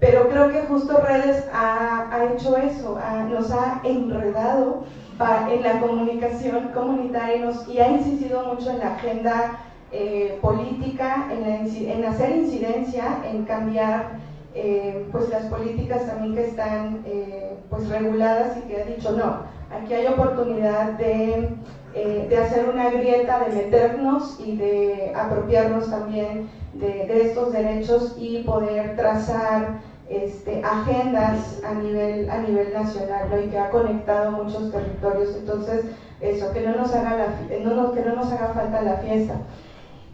pero creo que justo redes ha, ha hecho eso, nos ha enredado en la comunicación comunitaria nos, y, ha incidido mucho en la agenda eh, política, en, la, hacer incidencia, en cambiar eh, pues las políticas también que están eh, pues reguladas y que ha dicho no, aquí hay oportunidad de, eh, de hacer una grieta, de meternos y de apropiarnos también de estos derechos y poder trazar este, agendas a nivel, a nivel nacional ¿no? y que ha conectado muchos territorios. Entonces, eso, que no, nos haga la, no nos, que no nos haga falta la fiesta.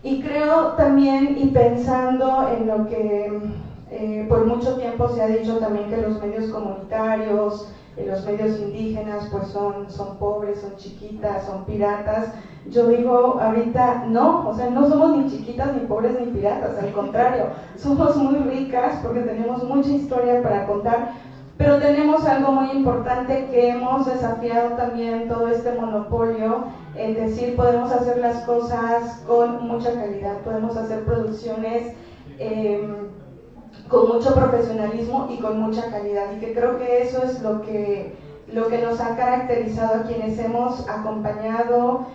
Y creo también, y pensando en lo que Eh, por mucho tiempo se ha dicho también que los medios comunitarios, eh, los medios indígenas, pues son, son pobres, son chiquitas, son piratas. Yo digo ahorita, no, o sea, no somos ni chiquitas, ni pobres, ni piratas, al contrario, somos muy ricas porque tenemos mucha historia para contar, pero tenemos algo muy importante que hemos desafiado también todo este monopolio, es decir, podemos hacer las cosas con mucha calidad, podemos hacer producciones em, con mucho profesionalismo y con mucha calidad, y que creo que eso es lo que, lo que nos ha caracterizado a quienes hemos acompañado,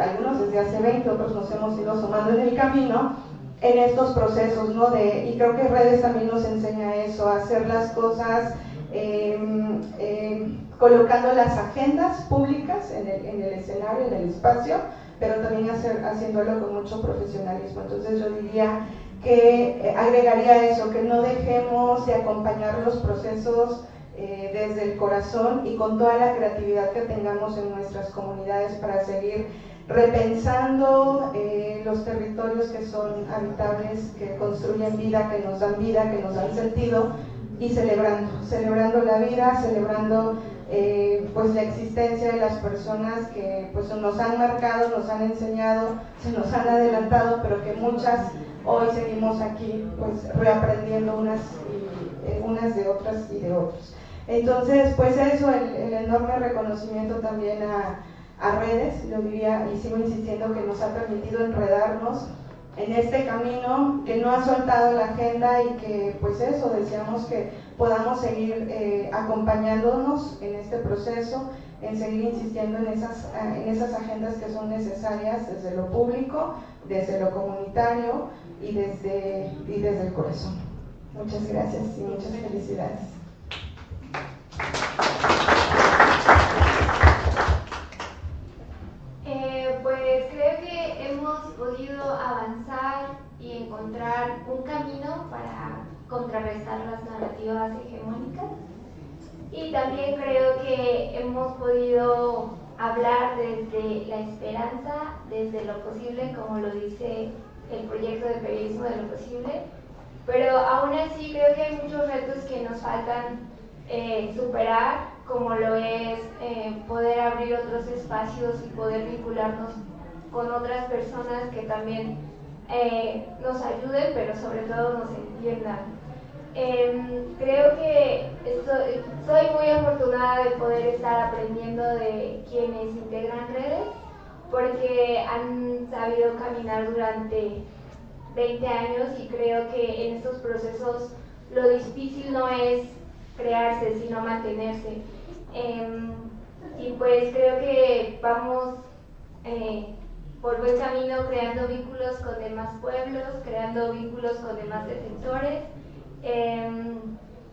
algunos desde hace 20, otros nos hemos ido sumando en el camino, en estos procesos, ¿no? De, y creo que redes también nos enseña eso, a hacer las cosas Em, em, colocando las agendas públicas en el, en el, escenario, en el espacio, pero también hacer, haciéndolo con mucho profesionalismo. Entonces yo diría que eh, agregaría eso, que no dejemos de acompañar los procesos eh, desde el corazón y con toda la creatividad que tengamos en nuestras comunidades para seguir repensando eh, los territorios que son habitables, que construyen vida, que nos dan vida, que nos dan sentido, y celebrando, celebrando la vida, celebrando pues la existencia de las personas que pues nos han marcado, nos han enseñado, se nos han adelantado, pero que muchas hoy seguimos aquí pues reaprendiendo unas, eh, unas de otras y de otros. Entonces, pues eso, el, enorme reconocimiento también a, a redes, yo diría, y sigo insistiendo que nos ha permitido enredarnos en este camino, que no ha soltado la agenda y que pues eso, deseamos que podamos seguir eh, acompañándonos en este proceso, en seguir insistiendo en esas, en esas agendas que son necesarias desde lo público, desde lo comunitario y desde, y desde el corazón. Muchas gracias y muchas felicidades. podido avanzar y encontrar un camino para contrarrestar las narrativas hegemónicas. Y también creo que hemos podido hablar desde la esperanza, desde lo posible, como lo dice el proyecto de periodismo de lo posible, pero aún así creo que hay muchos retos que nos faltan eh, superar, como lo es eh, poder abrir otros espacios y poder vincularnos con otras personas que también eh, nos ayuden, pero sobre todo nos entiendan. Em, creo que soy muy afortunada de poder estar aprendiendo de quienes integran redes, porque han sabido caminar durante 20 años y creo que en estos procesos lo difícil no es crearse, sino mantenerse. Em, y pues creo que vamos eh, por buen camino creando vínculos con demás pueblos, creando vínculos con demás defensores, em,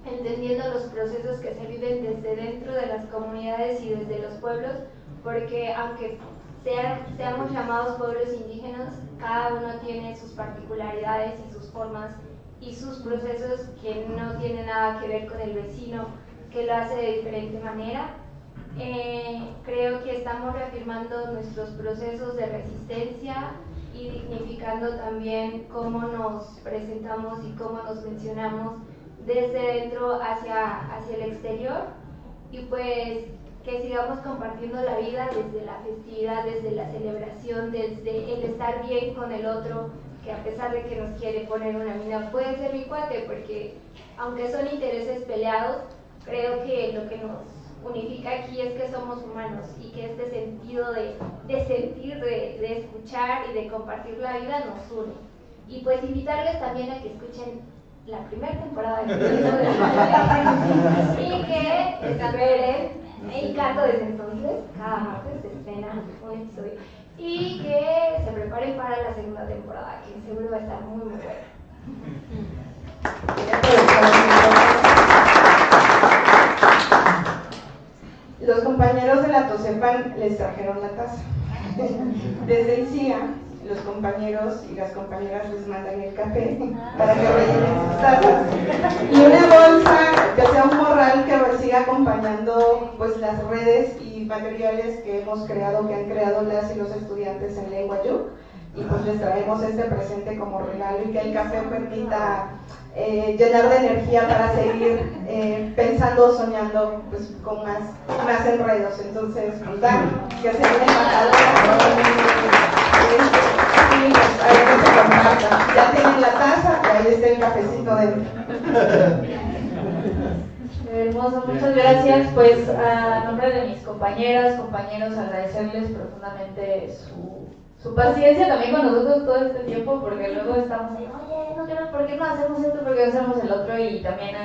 entendiendo los procesos que se viven desde dentro de las comunidades y desde los pueblos, porque aunque seamos llamados pueblos indígenas, cada uno tiene sus particularidades y sus formas y sus procesos que no tienen nada que ver con el vecino, que lo hace de diferente manera. Eh, creo que estamos reafirmando nuestros procesos de resistencia y dignificando también cómo nos presentamos y cómo nos mencionamos desde dentro hacia, hacia el exterior. Y pues que sigamos compartiendo la vida desde la festividad, desde la celebración, desde el estar bien con el otro, que a pesar de que nos quiere poner una mina, puede ser mi cuate, porque aunque son intereses peleados, creo que lo que nos unifica aquí es que somos humanos y que este sentido de, de sentir, de, de, escuchar y de compartir la vida nos une. Y pues invitarles también a que escuchen la primera temporada de y que esperen Encanto desde entonces, cada martes se estrena un episodio. Y que se preparen para la segunda temporada que seguro va a estar muy muy buena los compañeros de la TOSEPAN les trajeron la taza. Desde ICIA, los compañeros y las compañeras les mandan el café para que rellenen sus tazas. Y una bolsa, que sea un morral que siga acompañando pues, las redes y materiales que hemos creado, que han creado las y los estudiantes en Lengua y pues les traemos este presente como regalo y que el café permita eh, llenar de energía para seguir eh, pensando, soñando pues, con más, más enredos. Entonces, pues, Dan, que se viene Ya tienen la taza y ahí está el cafecito dentro. Hermoso, muchas gracias. Pues a nombre de mis compañeras, compañeros, agradecerles profundamente su, su paciencia también con nosotros todo este tiempo, porque luego estamos ahí, oye, no quiero, ¿por qué no hacemos esto? ¿Por qué no hacemos el otro? Y también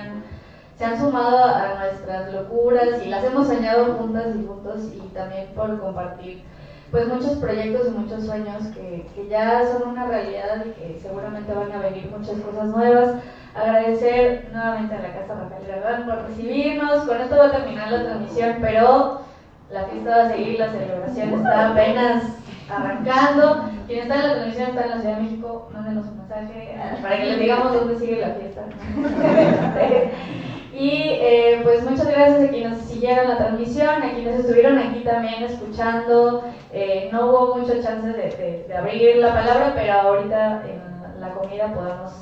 se han sumado a nuestras locuras y las hemos soñado juntas y juntos y también por compartir pues muchos proyectos y muchos sueños que, que, ya son una realidad y que seguramente van a venir muchas cosas nuevas. Agradecer nuevamente a la Casa Rafael Gradán por recibirnos. Con esto va a terminar la transmisión, pero la fiesta va a seguir, la celebración está apenas arrancando. Quien está en la transmisión está en la Ciudad de México, mándenos un mensaje para que les digamos dónde sigue la fiesta. Y eh, pues muchas gracias a quienes siguieron la transmisión, a quienes estuvieron aquí también escuchando. Eh, no hubo mucho chance de, de, abrir la palabra, pero ahorita en la comida podemos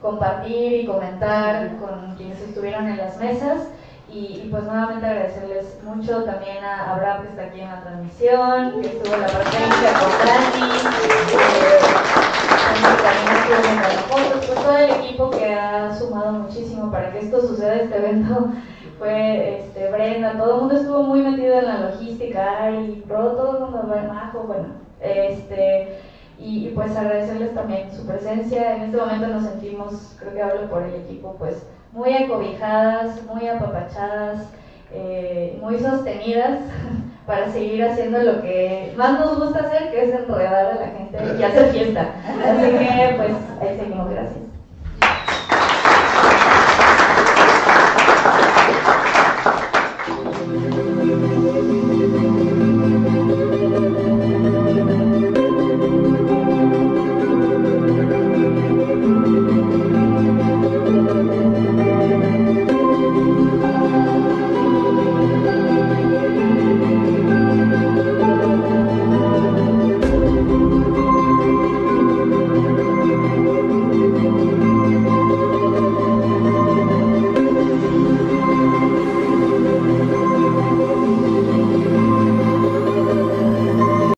compartir y comentar con quienes estuvieron en las mesas. Y, pues nuevamente agradecerles mucho también a Abraham que está aquí en la transmisión, que estuvo en la presencia con Dani, eh, también estuvo en las fotos, pues todo el equipo que ha sumado muchísimo para que esto suceda, este evento fue este, Brenda, todo el mundo estuvo muy metido en la logística, y Pro, todo el mundo, Majo, bueno, este, y, pues agradecerles también su presencia, en este momento nos sentimos, creo que hablo por el equipo, pues muy acobijadas, muy apapachadas, eh, muy sostenidas para seguir haciendo lo que más nos gusta hacer, que es enredar a la gente y hacer fiesta. Así que pues ahí seguimos, gracias.